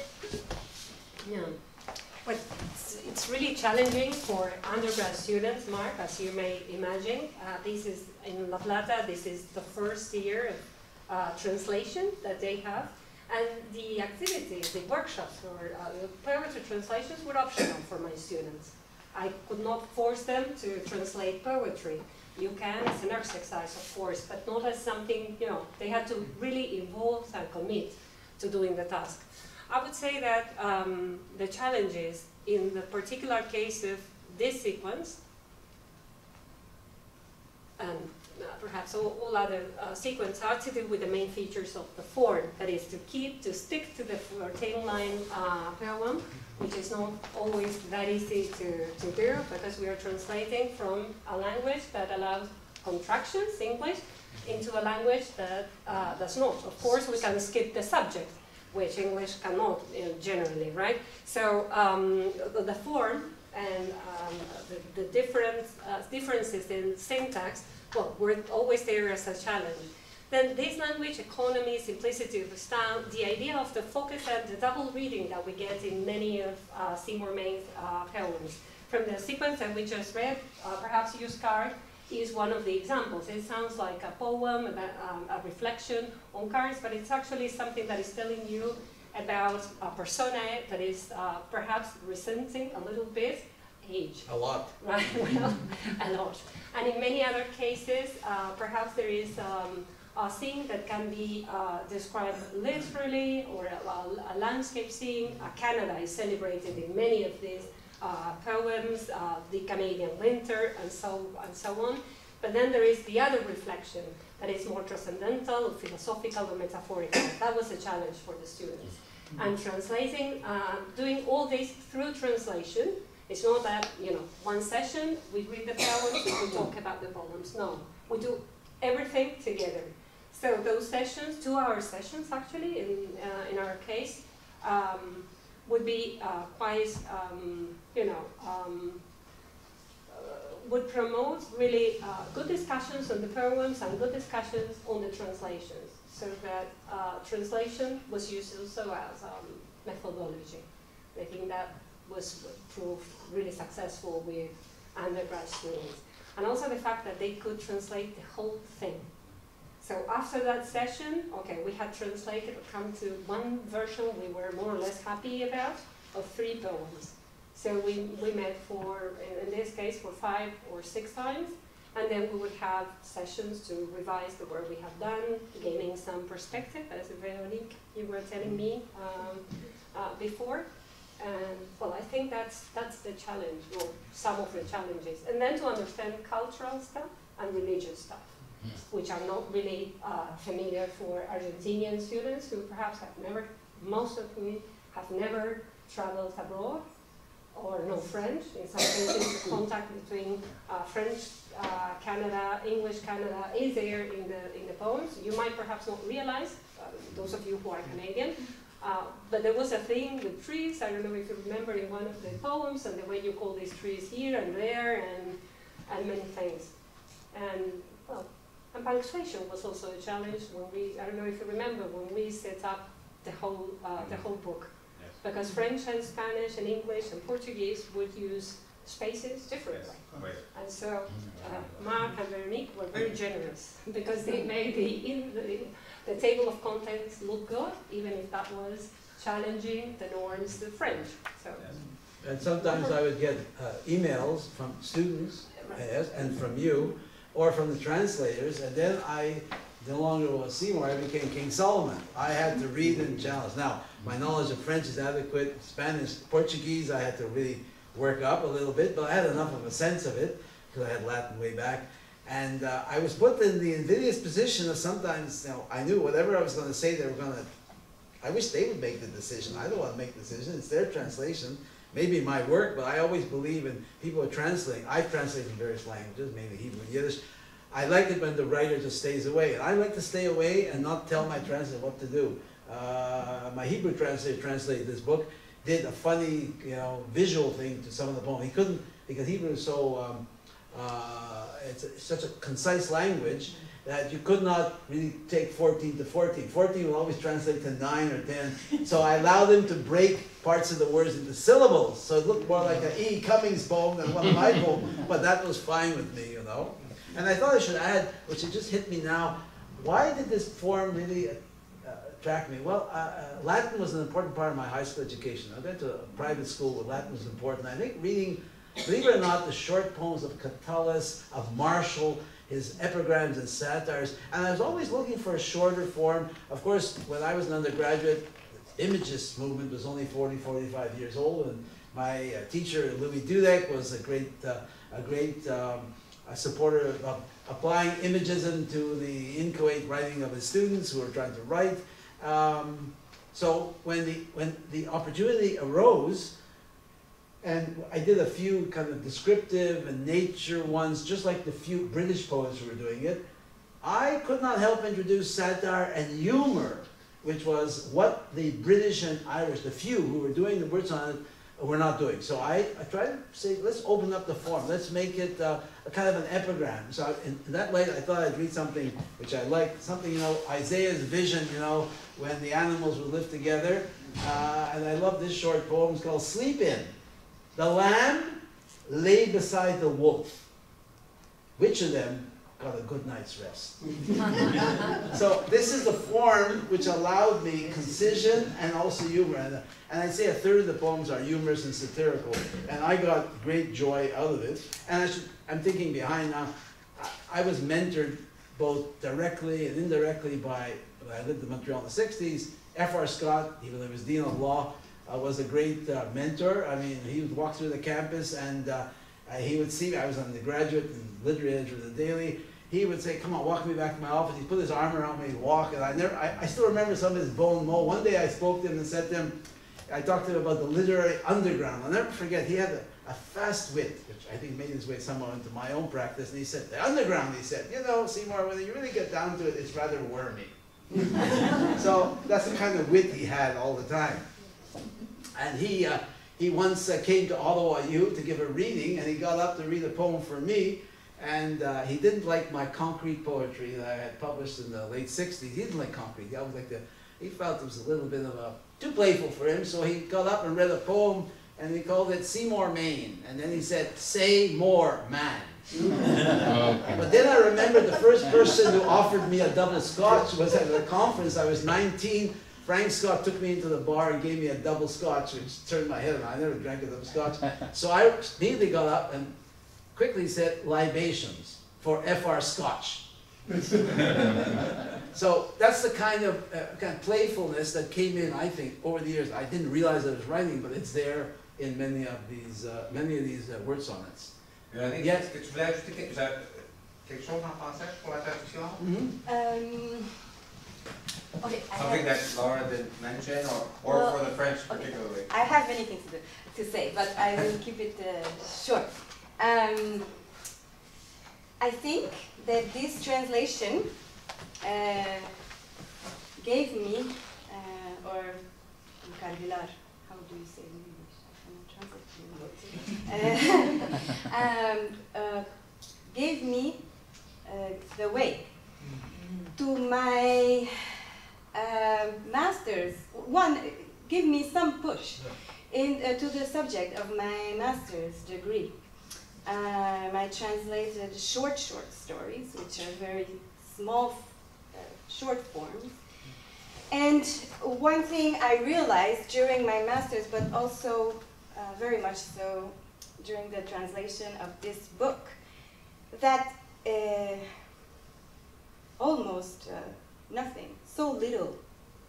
Yeah. It's, really challenging for undergrad students, Marc, as you may imagine. Uh, this is in La Plata, this is the first year of uh, translation that they have. And the activities, the workshops or uh, poetry translations were optional for my students. I could not force them to translate poetry. You can as an exercise, of course, but not as something, you know, they had to really involve and commit to doing the task. I would say that um, the challenges in the particular case of this sequence, and uh, perhaps all, all other uh, sequences are to do with the main features of the form, that is to keep, to stick to the 14 line uh, which is not always that easy to, to do because we are translating from a language that allows contractions, English, into a language that uh, does not. Of course, we can skip the subject, which English cannot you know, generally, right? So um, the, the, form and um, the, the uh, differences in syntax, well, were always there as a challenge. Then this language economy, simplicity of style, the idea of the focus and the double reading that we get in many of uh, Seymour uh, poems. From the sequence that we just read, uh, perhaps Used Car is one of the examples. It sounds like a poem, about, um, a reflection on cars, but it's actually something that is telling you about a persona that is uh, perhaps resenting a little bit age. A lot. Right, well, a lot. And in many other cases, uh, perhaps there is um, a scene that can be uh, described literally or a, a, landscape scene. Uh, Canada is celebrated in many of these uh, poems, uh, the Canadian winter, and so, and so on. But then there is the other reflection that is more transcendental, philosophical, or metaphorical. That was a challenge for the students. And translating, uh, doing all this through translation, it's not that, you know, one session, we read the poems, we talk about the poems. No, we do everything together. So those sessions, two-hour sessions actually, in, uh, in our case, um, would be uh, quite, um, you know, um, uh, would promote really uh, good discussions on the poems and good discussions on the translations, so that uh, translation was used also as um, methodology. I think that was proved really successful with undergrad students. And also the fact that they could translate the whole thing. So after that session, okay, we had translated come to one version we were more or less happy about of three poems. So we, we met for, in this case, for five or six times, and then we would have sessions to revise the work we have done, gaining some perspective, as Veronique, you were telling me um, uh, before. And well, I think that's that's the challenge, or some of the challenges, and then to understand cultural stuff and religious stuff, which are not really uh, familiar for Argentinian students who perhaps have never, most of whom have never traveled abroad or no French. In some cases, contact between uh, French uh, Canada, English Canada is there in the in the poems. You might perhaps not realize, uh, those of you who are Canadian, uh, but there was a thing with trees. I don't know if you remember in one of the poems, and the way you call these trees here and there, and and many things. And well, and punctuation was also a challenge when we. I don't know if you remember when we set up the whole uh, the whole book. Because French and Spanish and English and Portuguese would use spaces differently. Right. And so uh, Marc and Veronique were very generous because they made the, in the, the table of contents look good, even if that was challenging the norms, the French. So And sometimes I would get uh, emails from students, yes, and from you, or from the translators, and then I no longer was Seymour, I became King Solomon. I had to read and challenge. Now, my knowledge of French is adequate, Spanish, Portuguese, I had to really work up a little bit, but I had enough of a sense of it, because I had Latin way back. And uh, I was put in the invidious position of sometimes, you know, I knew whatever I was going to say, they were going to. I wish they would make the decision. I don't want to make the decision. It's their translation. Maybe my work, but I always believe in people who translate. I've translated in various languages, mainly Hebrew and Yiddish. I like it when the writer just stays away. And I like to stay away and not tell my translator what to do. Uh, my Hebrew translator translated this book, did a funny, you know, visual thing to some of the poem. He couldn't, because Hebrew is so, um, uh, it's, a, such a concise language that you could not really take 14 to 14. 14 will always translate to 9 or 10. So I allowed him to break parts of the words into syllables. So it looked more like an E. Cummings poem than one of my poems. But that was fine with me, you know. And I thought I should add, which it just hit me now, why did this form really attract me? Well, uh, uh, Latin was an important part of my high school education. I went to a private school where Latin was important. I think reading, believe it or not, the short poems of Catullus, of Martial, his epigrams and satires, and I was always looking for a shorter form. Of course, when I was an undergraduate, the Imagist movement was only 40, 45 years old, and my uh, teacher, Louis Dudek, was a great, uh, a great um, a supporter of applying imagism to the inchoate writing of his students who were trying to write. Um, so when the, when the opportunity arose, and I did a few kind of descriptive and nature ones, just like the few British poets who were doing it, I could not help introduce satire and humor, which was what the British and Irish, the few who were doing the words on it, were not doing. So I, I tried to say, let's open up the form. Let's make it uh, a kind of an epigram. So I, in that way, I thought I'd read something which I liked, something, you know, Isaiah's vision, you know, when the animals would live together. Uh, and I love this short poem. It's called Sleep In. The lamb lay beside the wolf. Which of them got a good night's rest? so this is the form which allowed me concision and also humor. And, and I'd say a third of the poems are humorous and satirical. And I got great joy out of it. And I should, I'm thinking behind now, I, I was mentored both directly and indirectly by, I lived in Montreal in the sixties. F.R. Scott, even though he was Dean of Law, uh, was a great uh, mentor. I mean, he would walk through the campus and uh, he would see me. I was on the graduate and literary editor of the Daily. He would say, "Come on, walk me back to my office." He'd put his arm around me, he'd walk, and I never. I, I still remember some of his bon mot. One day, I spoke to him and said to him, I talked to him about the literary underground. I'll never forget. He had a, a fast wit, which I think made his way somehow into my own practice. And he said, "The underground," he said, "you know, Seymour, when you really get down to it, it's rather wormy." so that's the kind of wit he had all the time. And he, uh, he once uh, came to Ottawa U to give a reading, and he got up to read a poem for me. And uh, he didn't like my concrete poetry that I had published in the late 60s. He didn't like concrete. He always liked the, he felt it was a little bit of a, too playful for him. So he got up and read a poem, and he called it Seymour, Mayne. And then he said, say more, man. But then I remember the first person who offered me a double scotch was at a conference. I was 19. Frank Scott took me into the bar and gave me a double scotch, which turned my head around. I never drank a double scotch. So I immediately got up and quickly said libations for FR Scotch. so that's the kind of, uh, kind of playfulness that came in, I think, over the years. I didn't realize I was writing, but it's there in many of these, uh, many of these uh, word sonnets. Véronique, Yes. est-ce que tu voulais ajouter quelque, quelque chose en français pour la traduction? Um, okay, Something have, that Laura didn't mention, or, or Well, for the French okay. particularly? I have many things to, do, to say, but I will keep it uh, short. Um, I think that this translation uh, gave me, uh, or vocabulary, how do you say in English? I cannot translate it. Uh, um, uh, gave me uh, the way to my uh, master's. One, give me some push in, uh, to the subject of my master's degree. Um, I translated short, short stories, which are very small, uh, short forms. And one thing I realized during my master's, but also uh, very much so during the translation of this book, that uh, almost uh, nothing, so little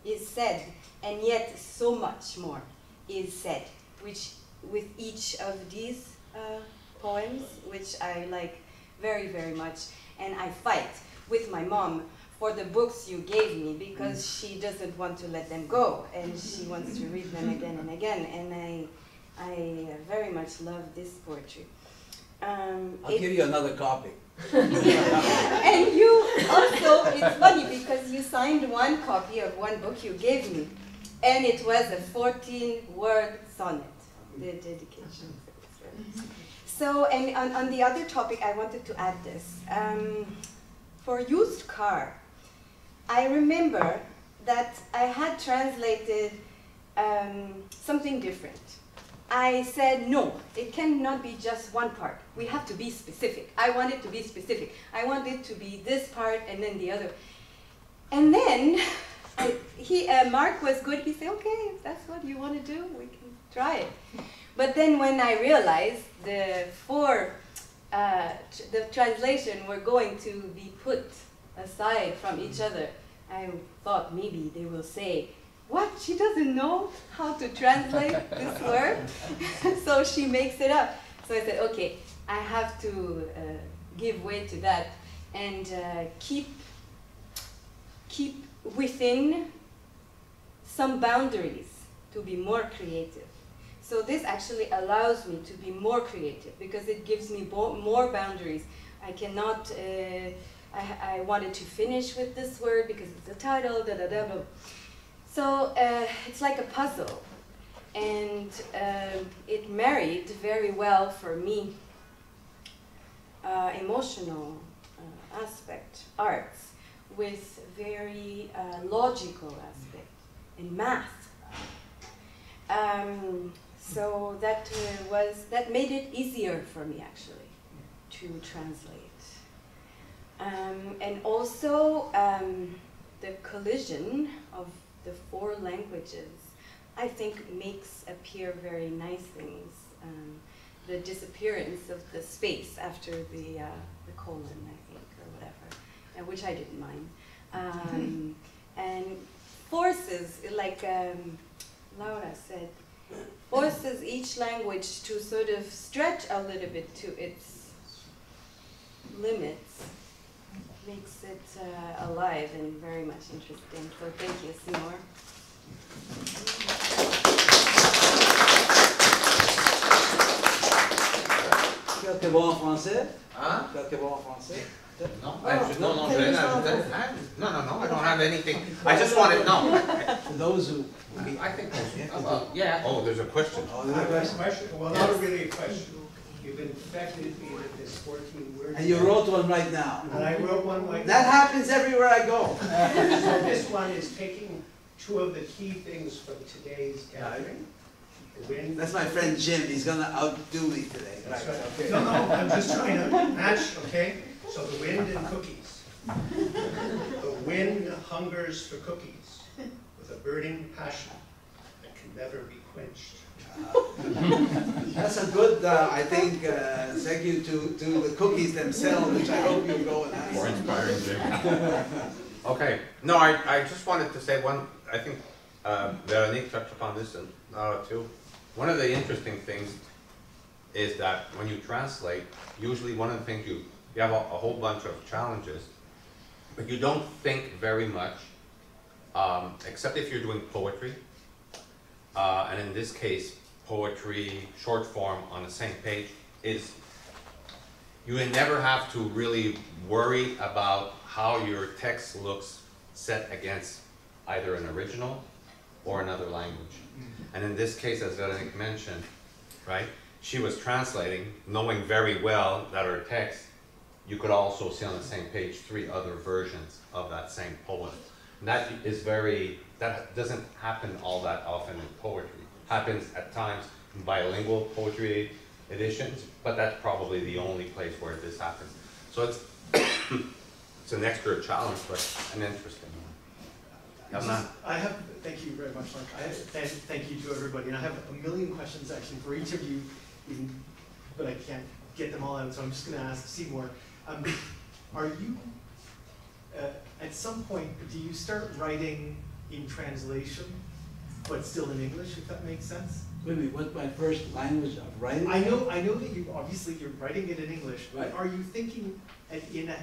is said, and yet so much more is said, which with each of these uh, poems, which I like very, very much, and I fight with my mom for the books you gave me because she doesn't want to let them go, and she wants to read them again and again, and I, I uh, very much love this poetry. Um, I'll give you another copy. and you also, it's funny because you signed one copy of one book you gave me, and it was a 14 word sonnet, the dedication. So, and on, on the other topic, I wanted to add this. Um, for used car, I remember that I had translated um, something different. I said, no, it cannot be just one part. We have to be specific. I want it to be specific. I want it to be this part and then the other. And then he, uh, Marc was good. He said, okay, if that's what you want to do, we can try it. But then when I realized the four, uh, tr- the translation were going to be put aside from each other, I thought maybe they will say, what? She doesn't know how to translate this word? so she makes it up. So I said, okay, I have to uh, give way to that and uh, keep keep within some boundaries to be more creative. So this actually allows me to be more creative because it gives me more boundaries. I cannot. Uh, I, I wanted to finish with this word because it's the title. Da da da. da. So uh, it's like a puzzle, and um it married very well for me. Uh, emotional uh, aspect, arts, with very uh, logical aspect in math. Um, so that uh, was that made it easier for me actually to translate. Um, and also um, the collision of the four languages, I think makes appear very nice things. Um, the disappearance of the space after the, uh, the colon, I think, or whatever. uh, which I didn't mind. Um, and forces, like um, Laura said, forces each language to sort of stretch a little bit to its limits. Makes it uh, alive and very much interesting. So thank you, Seymour. Quelques mots en français? Huh? Quelques mots en français? No, Oh, I just, no, no, no, I- no, I- no. I- no, no, no, I don't have anything, I just wanted, no, For those who. I think, uh, yeah, oh, there's a question. Oh, I there's a have a question. question, well, not really a question. You've infected me with this fourteen word. And you wrote one right now. And I wrote one like. That happens everywhere I go. So this one is taking two of the key things from today's gathering. The wind. That's my friend Jim, he's gonna outdo me today. That's Right, right. No, no, I'm just trying to match, okay? So the wind and cookies. The wind hungers for cookies with a burning passion that can never be quenched. That's a good, uh, I think, uh, thank you to, to the cookies themselves, which I hope you go and More ask. inspiring, Jim. Okay, no, I, I just wanted to say one, I think, uh, Veronique touched upon this and Nara too. One of the interesting things is that when you translate, usually one of the things you, you have a, a whole bunch of challenges, but you don't think very much, um, except if you're doing poetry. Uh, and in this case, poetry, short form on the same page is you never have to really worry about how your text looks set against either an original or another language. And in this case, as Veronique mentioned, right, she was translating, knowing very well that her text, you could also see on the same page three other versions of that same poem. And that is very, that doesn't happen all that often in poetry. Happens at times in bilingual poetry editions, but that's probably the only place where this happens. So it's, it's an extra challenge, but an interesting one. I have, thank you very much, Marc. I have, and thank you to everybody, and I have a million questions actually for each of you, even- but I can't get them all out, so I'm just gonna ask Seymour. Um, are you, uh, at some point, do you start writing in translation, but still in English, if that makes sense? Wait a minute, what's my first language of writing? I know, I know that you, obviously, you're writing it in English, but are you thinking at- in a,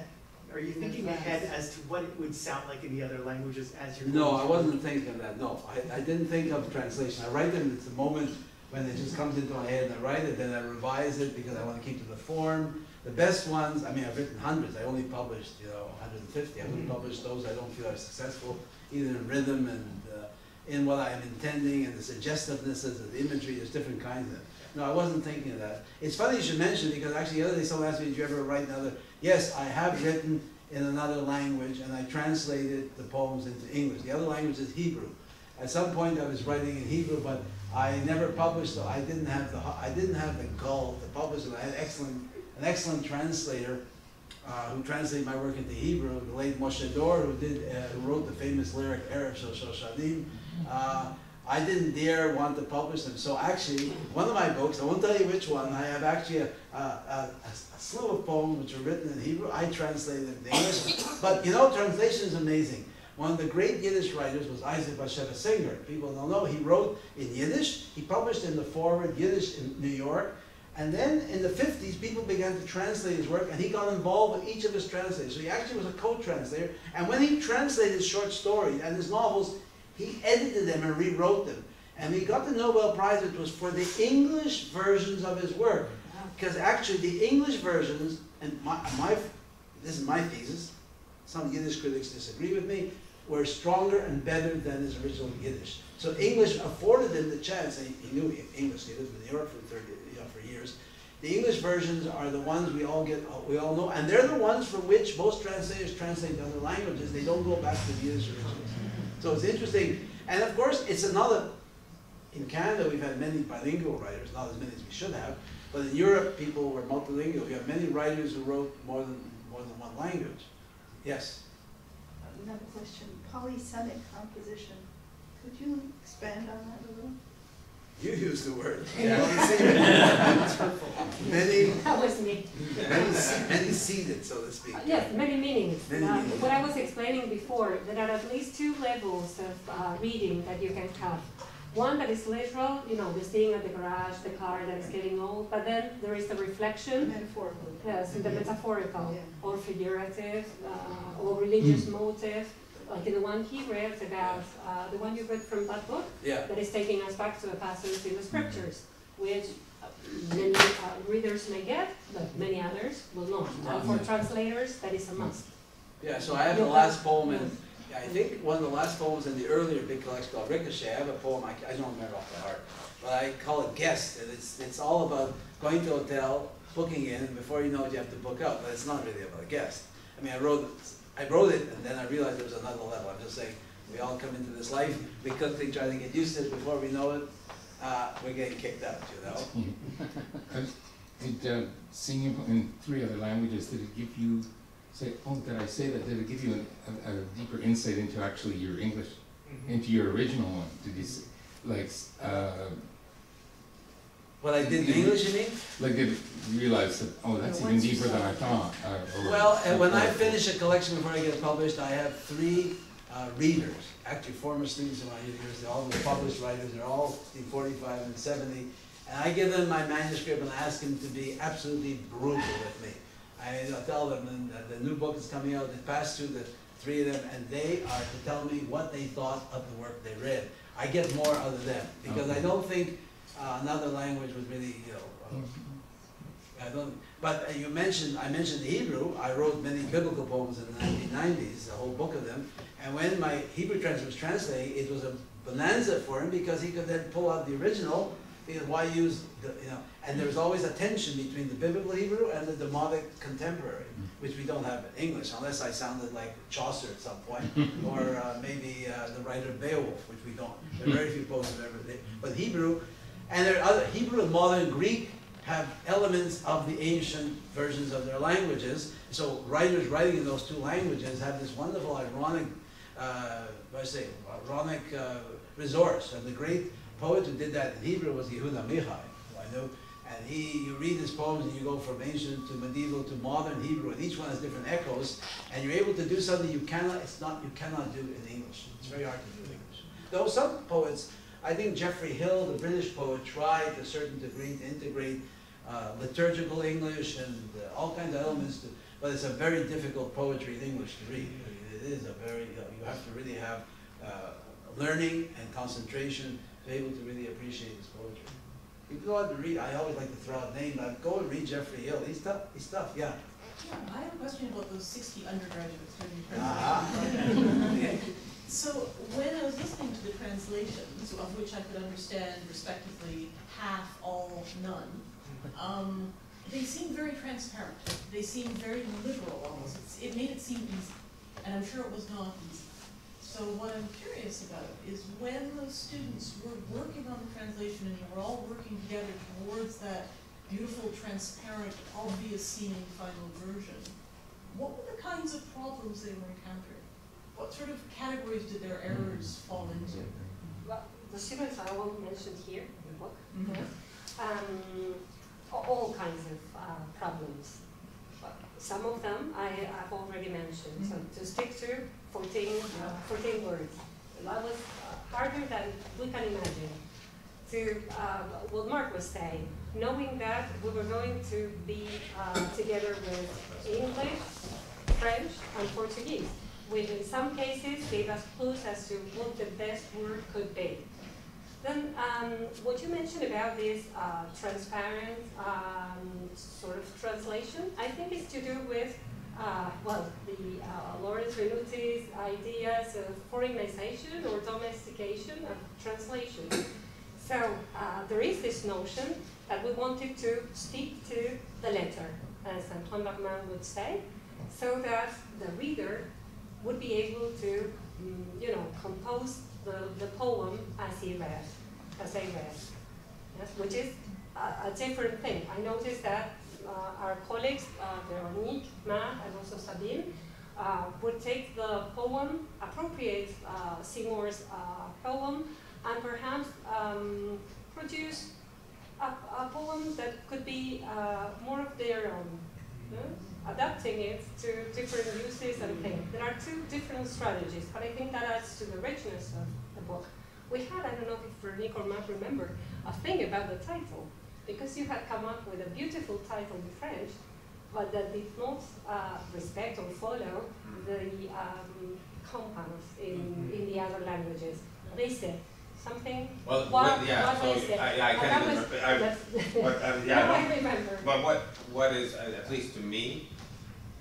are you thinking advance. ahead as to what it would sound like in the other languages as you're? No, I wasn't thinking of that, no. I, I didn't think of translation. I write them, it's a moment when it just comes into my head and I write it, then I revise it because I want to keep to the form. The best ones, I mean, I've written hundreds, I only published, you know, hundred and fifty. I wouldn't Mhm. publish those I don't feel are successful, either in rhythm and, uh, in what I'm intending and the suggestiveness of the imagery, there's different kinds of it. No, I wasn't thinking of that. It's funny you should mention, because actually the other day someone asked me, did you ever write another? Yes, I have written in another language and I translated the poems into English. The other language is Hebrew. At some point I was writing in Hebrew, but I never published, so I didn't have the, I didn't have the gall to publish it. I had excellent, an excellent translator uh, who translated my work into Hebrew, the late Moshe Dor, who did, uh, who wrote the famous lyric Erev Shel Shoshanim. Uh, I didn't dare want to publish them, so actually, one of my books, I won't tell you which one, I have actually a, a, a, a slew of poems which are written in Hebrew, I translated them into English. But you know, translation is amazing. One of the great Yiddish writers was Isaac Bashevis Singer. People don't know, he wrote in Yiddish, he published in the Forward Yiddish in New York, and then in the 50s, people began to translate his work, and he got involved with each of his translators. So he actually was a co-translator. And when he translated short stories and his novels, he edited them and rewrote them. And he got the Nobel Prize, which was for the English versions of his work. Because actually, the English versions, and my, my, this is my thesis, some Yiddish critics disagree with me, were stronger and better than his original Yiddish. So English afforded him the chance, and he, he knew English, he lived in New York for 30, you know, for years. The English versions are the ones we all get, we all know, and they're the ones from which most translators translate other languages. They don't go back to the Yiddish. So it's interesting, and of course, it's another. In Canada, we've had many bilingual writers, not as many as we should have, but in Europe, people were multilingual. We have many writers who wrote more than more than one language. Yes. Another question, polysemic composition. Could you expand on that a little? You used the word. Yeah. Many, That was me. many, se- many seated, so to speak. Uh, Yes, many meanings. Many Uh, meanings. What I was explaining before, there are at least two levels of uh, reading that you can have. One that is literal, you know, the seeing at the garage, the car that is getting old, but then there is the reflection, Metaphorical. yes, the metaphorical, Yeah. or figurative, uh, or religious motive, like in the one he read about, uh, the one you read from that book, Yeah, that is taking us back to a passage in the scriptures, which uh, many uh, readers may get, but many others will not. And for translators, that is a must. yeah, so I have the last poem in, I think one of the last poems in the earlier big collection called Ricochet, I have a poem, I, I don't remember off the heart, but I call it Guest, and it's, it's all about going to a hotel, booking in, and before you know it, you have to book out, but it's not really about a guest. I mean, I wrote, I wrote it, and then I realized there was another level, I'm just saying, we all come into this life, we quickly try to get used to it, before we know it, uh, we're getting kicked out, you know? Did uh, singing in three other languages, did it give you, say, oh, did I say that, did it give you an- a, a deeper insight into actually your English, into your original one? Did you, s- like, uh, What I did in English, you mean? like did you realize that, oh, that's even deeper than I thought? uh, Well, and when I finish a collection before I get published, I have three uh, readers, actually former students of my university, all the published writers, they're all in forty-five and seventy. And I give them my manuscript and I ask them to be absolutely brutal with me. I tell them, and uh, the new book is coming out, they passed through the three of them, and they are to tell me what they thought of the work they read. I get more out of them, because I don't think uh, another language would really, you know, uh, I don't, but uh, you mentioned, I mentioned Hebrew, I wrote many biblical poems in the nineteen nineties, a whole book of them. And when my Hebrew translation was translating, it was a bonanza for him because he could then pull out the original, because why use the, you know, and there's always a tension between the biblical Hebrew and the Demotic contemporary, which we don't have in English, unless I sounded like Chaucer at some point, or uh, maybe uh, the writer Beowulf, which we don't. There are very few poets have ever, but Hebrew, and there are other, Hebrew and modern Greek have elements of the ancient versions of their languages. So writers writing in those two languages have this wonderful ironic, uh, I say, ironic uh, resource. And the great poet who did that in Hebrew was Yehuda Amichai, who I know. And he, you read his poems and you go from ancient to medieval to modern Hebrew, and each one has different echoes. And you're able to do something you cannot, it's not, you cannot do in English. It's very hard to do in English. Though some poets, I think Geoffrey Hill, the British poet, tried to a certain degree to integrate uh, liturgical English and uh, all kinds of elements, to, but it's a very difficult poetry in English to read. It is a very, you, know, you have to really have uh, learning and concentration to be able to really appreciate this poetry. If you go out and read, I always like to throw out names, go and read Geoffrey Hill. He's tough. He's tough. Yeah. Yeah, I have a question about those sixty undergraduates studying Ah. translation. So when I was listening to the translations, of which I could understand respectively half, all, none, um, they seemed very transparent. They seemed very literal almost. It's- It made it seem easy, and I'm sure it was not easy. So what I'm curious about is when those students were working on the translation and you were all working together towards that beautiful, transparent, obvious seeming final version, what were the kinds of problems they were encountering? What sort of categories did their errors fall into? The students I will mention here in the book, Mhm. um, a- all kinds of uh, problems. Some of them I, I've already mentioned. So to stick to 14, uh, 14 words, that was uh, harder than we can imagine. To uh, what Marc was saying, knowing that we were going to be uh, together with English, French, and Portuguese, which in some cases gave us clues as to what the best word could be. Then, um, what you mentioned about this uh, transparent um, sort of translation, I think it's to do with, uh, well, the uh, Lawrence Venuti's ideas of foreignization or domestication of translation. So uh, there is this notion that we wanted to stick to the letter, as Antoine Berman would say, so that the reader would be able to, mm, you know, compose the, the poem as he read, as they read, yes, which is a, a different thing. I noticed that uh, our colleagues, uh, Veronique, Matt, and also Sabine, uh, would take the poem, appropriate uh, Seymour's uh, poem, and perhaps um, produce a, a poem that could be uh, more of their own, no? Adapting it to different uses and things. There are two different strategies, but I think that adds to the richness of the book. We had, I don't know if Veronique or Matt remember, a thing about the title, because you had come up with a beautiful title in French, but that did not uh, respect or follow the um, compounds in, in the other languages. They said something. Well, what, what- yeah, what so they said. I- I And can't that even was- remember. I- that's- But, um, no, I remember. but what, what is, uh, at least to me,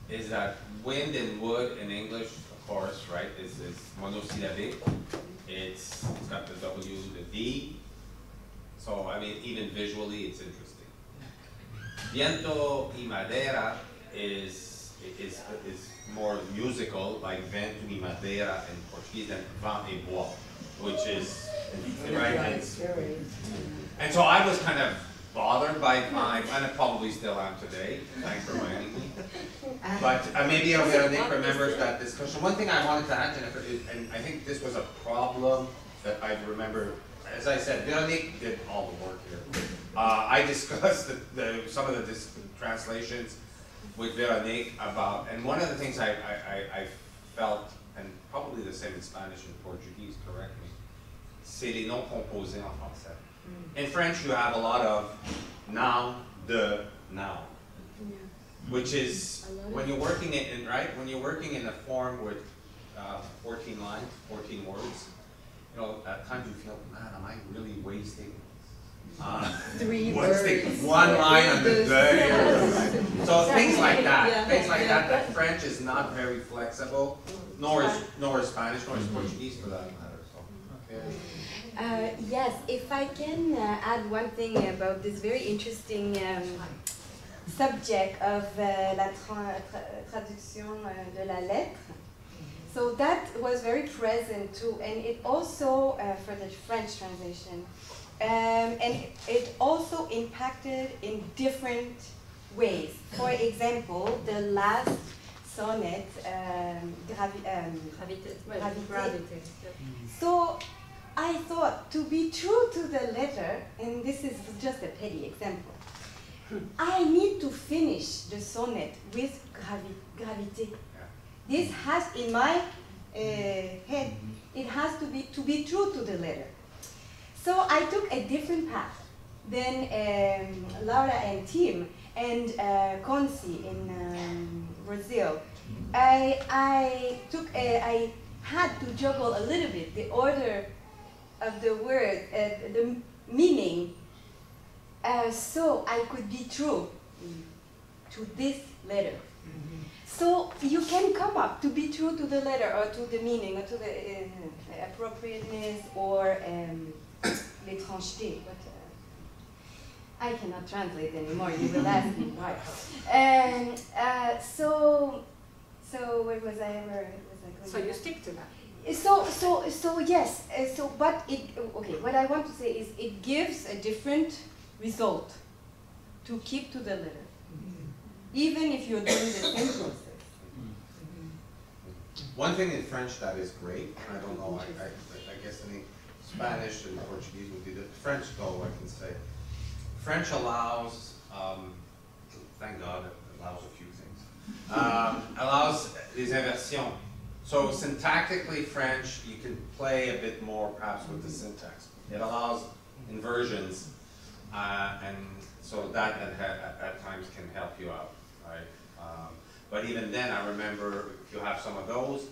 is that wind and wood in English, of course, right, is, is monosyllabic. It's, it's got the W, the D. So, I mean, even visually, it's interesting. Viento y madera is, is, is more musical, like vento y madera in Portuguese, than vent et bois, which is, right, it's, and so I was kind of bothered by my, and I probably still am today, thanks for reminding me. But uh, maybe I'll get, Nick remembers that discussion. One thing I wanted to add, Jennifer, is, and I think this was a problem that I remember, as I said, Veronique did all the work here. Uh, I discussed the, the, some of the dis- translations with Veronique about, and one of the things I, I, I, felt, and probably the same in Spanish and Portuguese, correct me, c'est les noms composés en français. In French, you have a lot of noun, de, noun. Which is, when you're working it in, right, when you're working in a form with uh, fourteen lines, fourteen words, you know, at times you feel, man, am I really wasting? uh, Three wasting words. one line on the Yes. day. So things like that, Yeah. things like that, that French is not very flexible, nor is, nor is Spanish, nor is Mm-hmm. Portuguese for that matter, so. yeah. Uh, yes, if I can uh, add one thing about this very interesting um, subject of uh, la tra- tra- traduction uh, de la lettre. So that was very present too, and it also uh, for the French translation, um, and it also impacted in different ways. For example, the last sonnet, um, gravi- um, Gravité. Well, Gravité. gravité. so I thought to be true to the letter, and this is just a petty example, I need to finish the sonnet with gravi- gravité. This has in my uh, head, it has to be to be true to the letter. So I took a different path than um, Laura and Tim and uh, Consi in um, Brazil. I, I took a, I had to juggle a little bit the order of the word, uh, the meaning, uh, so I could be true to this letter. So you can come up to be true to the letter or to the meaning or to the uh, appropriateness or um, l'étrangeté. What, uh, I cannot translate anymore. You will ask me why. Um, uh, so, so where was I? ever? was I? So you stick to that. So, so, so yes. Uh, so, but it okay. What I want to say is, it gives a different result to keep to the letter, even if you're doing the same process. One thing in French that is great, I don't know, I, I, I guess any Spanish and Portuguese would be the, French though, I can say. French allows, um, thank God it allows a few things. Um, allows les inversions. So syntactically French, you can play a bit more perhaps with the syntax. It allows inversions, uh, and so that at, at, at times can help you out, right? Um, but even then, I remember if you have some of those,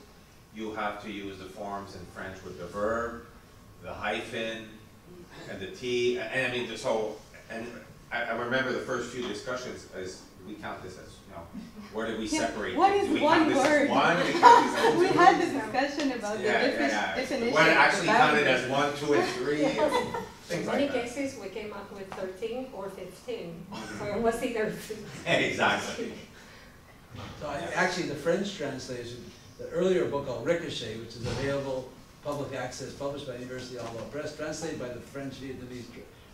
you have to use the forms in French with the verb, the hyphen, and the T, and I mean, so, and I, I remember the first few discussions is, we count this as, you know, where do we Yeah, separate? what is one this as word? one? We count these as we two? had the discussion about the Yeah, yeah, yeah. definition. When actually the counted as one, two, and three, and things In like many that. cases, we came up with thirteen or fifteen, so it was either. Exactly. So I, actually, the French translation, the earlier book called Ricochet, which is available, public access, published by University of Ottawa Press, translated by the French Vietnamese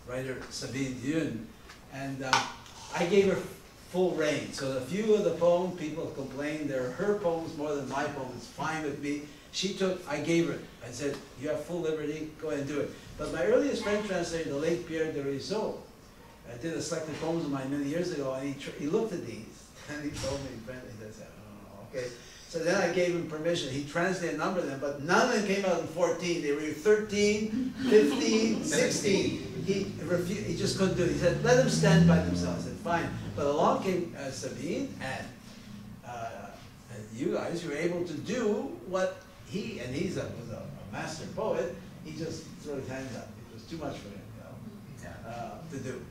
writer Sabine Huynh. And uh, I gave her full rein. So a few of the poems, people complained they're her poems more than my poems. It's fine with me. She took, I gave her, I said, you have full liberty, go ahead and do it. But my earliest French translator, the late Pierre DesRuisseaux, I did a selected poems of mine many years ago, and he, tr- he looked at these, and he told me French, he said, oh, okay. So then I gave him permission, he translated a number of them, but none of them came out in fourteen, they were 13, 15, 16. He refused, he just couldn't do it, he said, let them stand by themselves, I said, fine. But along came uh, Sabine, and, uh, and you guys were able to do what he, and he's a, was a, a master poet, he just threw his hands up, it was too much for him, you know, uh, to do.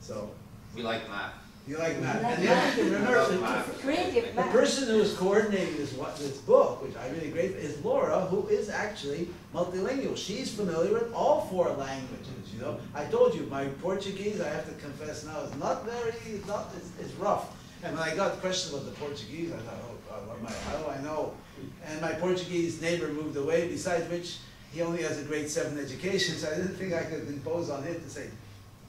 So, We like math. you like that, and the other thing, remember, the- math. The person who is coordinating this, this book, which I'm really grateful, is Laura, who is actually multilingual. She's familiar with all four languages, you know? I told you, my Portuguese, I have to confess now, is not very, it's not, it's, it's rough. And when I got questions about the Portuguese, I thought, oh God, what am I, how do I know? And my Portuguese neighbor moved away, besides which, he only has a grade seven education, so I didn't think I could impose on him to say,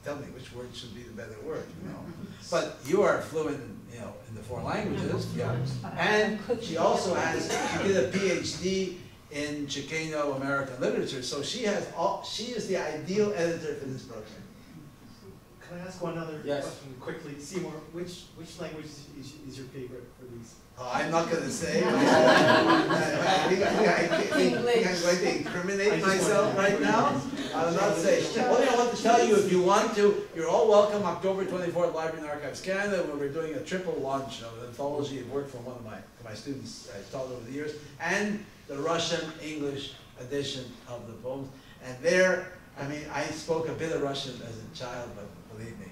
tell me which word should be the better word, you know? But you are fluent in, you know, in the four languages, yeah. And she also has, she did a PhD in Chicano American literature, so she has all, she is the ideal editor for this program. Can I ask one other Yes. question quickly? Seymour, which, which language is, is, is your favorite for these? Oh, I'm not gonna say. I think I I think I'm going to incriminate myself right now. I'll not say. Only I want to tell you, if you want to, you're all welcome, October twenty-fourth, Library and Archives Canada, where we're doing a triple launch of an anthology of work from one of my, my students I've taught over the years, and the Russian-English edition of the poems. And there, I mean, I spoke a bit of Russian as a child, but believe me.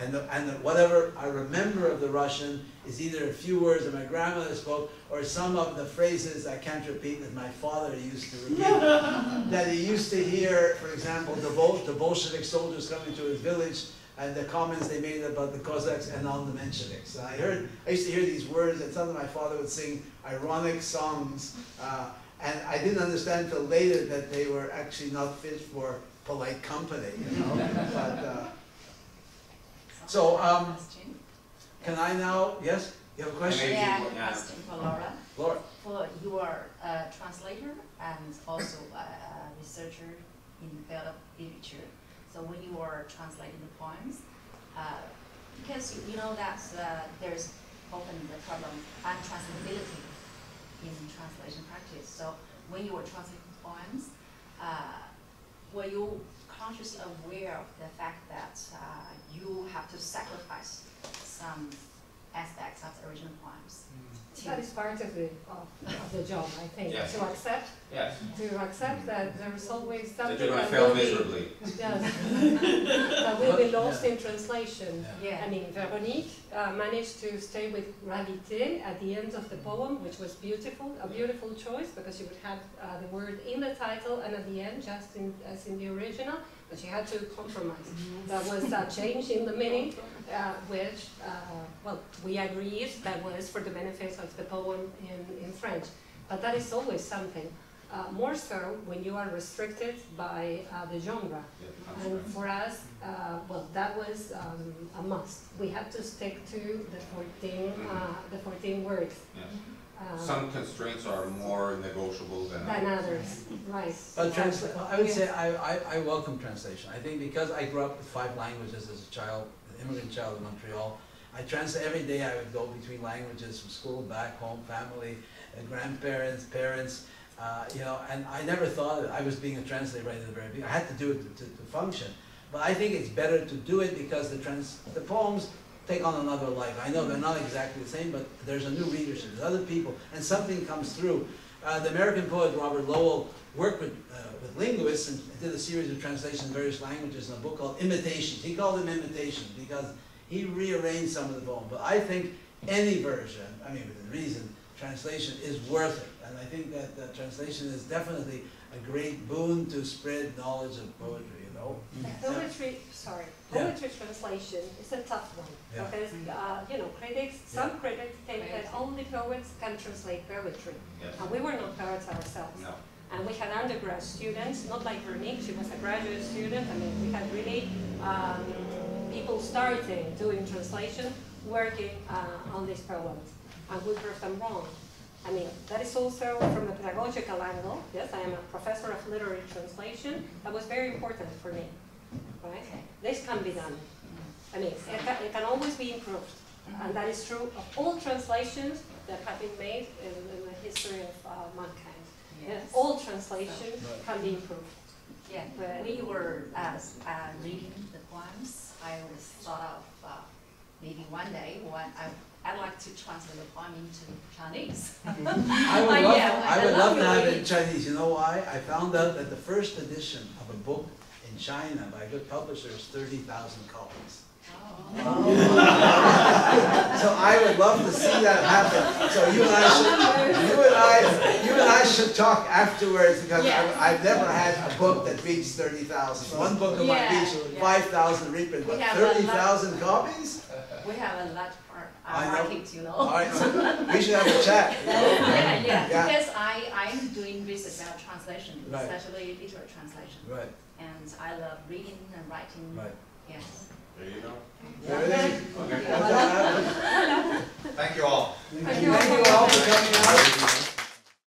And, the, and the, whatever I remember of the Russian is either a few words that my grandmother spoke or some of the phrases I can't repeat that my father used to repeat. that he used to hear, for example, the, Bol- the Bolshevik soldiers coming to his village and the comments they made about the Cossacks and on the Mensheviks. I heard, I used to hear these words and sometimes my father would sing ironic songs. Uh, and I didn't understand until later that they were actually not fit for polite company, you know. but, uh, so, um, can I now, yes, you have a question? Maybe, Yeah, I have a question for Laura. Laura? For you are a translator and also a a researcher in the field of literature. So when you are translating the poems, uh, because you know that uh, there's often the problem of untranslatability in translation practice. So when you were translating poems, uh, were you consciously aware of the fact that uh, you have to sacrifice some aspects of the original poems? That is part of the, of, of the job, I think, Yes. to accept, Yes, to accept that there is always that something you're gonna that fail will be, miserably. yes, that will be lost in translation. Yeah. I mean, Veronique uh, managed to stay with réalité at the end of the poem, which was beautiful, a beautiful choice because you would have uh, the word in the title and at the end, just in, as in the original, but she had to compromise. That was a change in the meaning, uh, which, uh, well, we agreed that was for the benefit of the poem in, in French. But that is always something. Uh, more so when you are restricted by uh, the genre. And for us, uh, well, that was um, a must. We had to stick to the 14, uh, the 14 words. Yes. Uh, Some constraints are more negotiable than Than others. others, right. But trans- exactly. I would Yes. say I, I, I welcome translation. I think because I grew up with five languages as a child, an immigrant child in Montreal, I translate every day. I would go between languages from school, back home, family, uh, grandparents, parents. Uh, you know, and I never thought that I was being a translator right at the very beginning. I had to do it to, to, to function. But I think it's better to do it because the trans the poems take on another life. I know they're not exactly the same, but there's a new readership, there's other people, and something comes through. Uh, the American poet Robert Lowell worked with, uh, with linguists and did a series of translations in various languages in a book called Imitations. He called them imitations because he rearranged some of the poem. But I think any version, I mean within reason, translation is worth it. And I think that translation is definitely a great boon to spread knowledge of poetry, you know? Poetry, sorry, Yeah. poetry translation is a tough one. Yeah. Because, uh, you know, critics, some critics think that only poets can translate poetry. Yes. And we were not poets ourselves. No. And we had undergrad students, not like Veronique, she was a graduate student. I mean, we had really um, people starting doing translation, working uh, on these poems. And we proved them wrong. I mean, that is also from the pedagogical angle. Yes, I am a professor of literary translation. That was very important for me, right? This can be done. I mean, it can, it can always be improved. And that is true of all translations that have been made in, in the history of uh, mankind. Yes. All translations can be improved. Yeah, when we were uh, uh, reading the poems, I always thought of uh, maybe one day when I, I'd like to translate a poem into Chinese. I would love, yeah, I would love love to have it in Chinese, you know why? I found out that the first edition of a book in China by a good publisher is thirty thousand copies. Oh. So I would love to see that happen, so you and I oh, should, you and I, you and I should talk afterwards, because Yeah. I- I've never had a book that reads thirty thousand. One book of mine Yeah, reads yeah. five thousand reprints, but have lot- thirty thousand copies? We have a large part, I uh, know. market, you know. All right, so we should have a chat. Yeah, yeah, Yeah. because I, I'm doing research about translation, Right. especially literary translation. Right, And I love reading and writing, right. yes. There you go. Everything? Okay. Okay. Thank you all. Thank you all for coming out.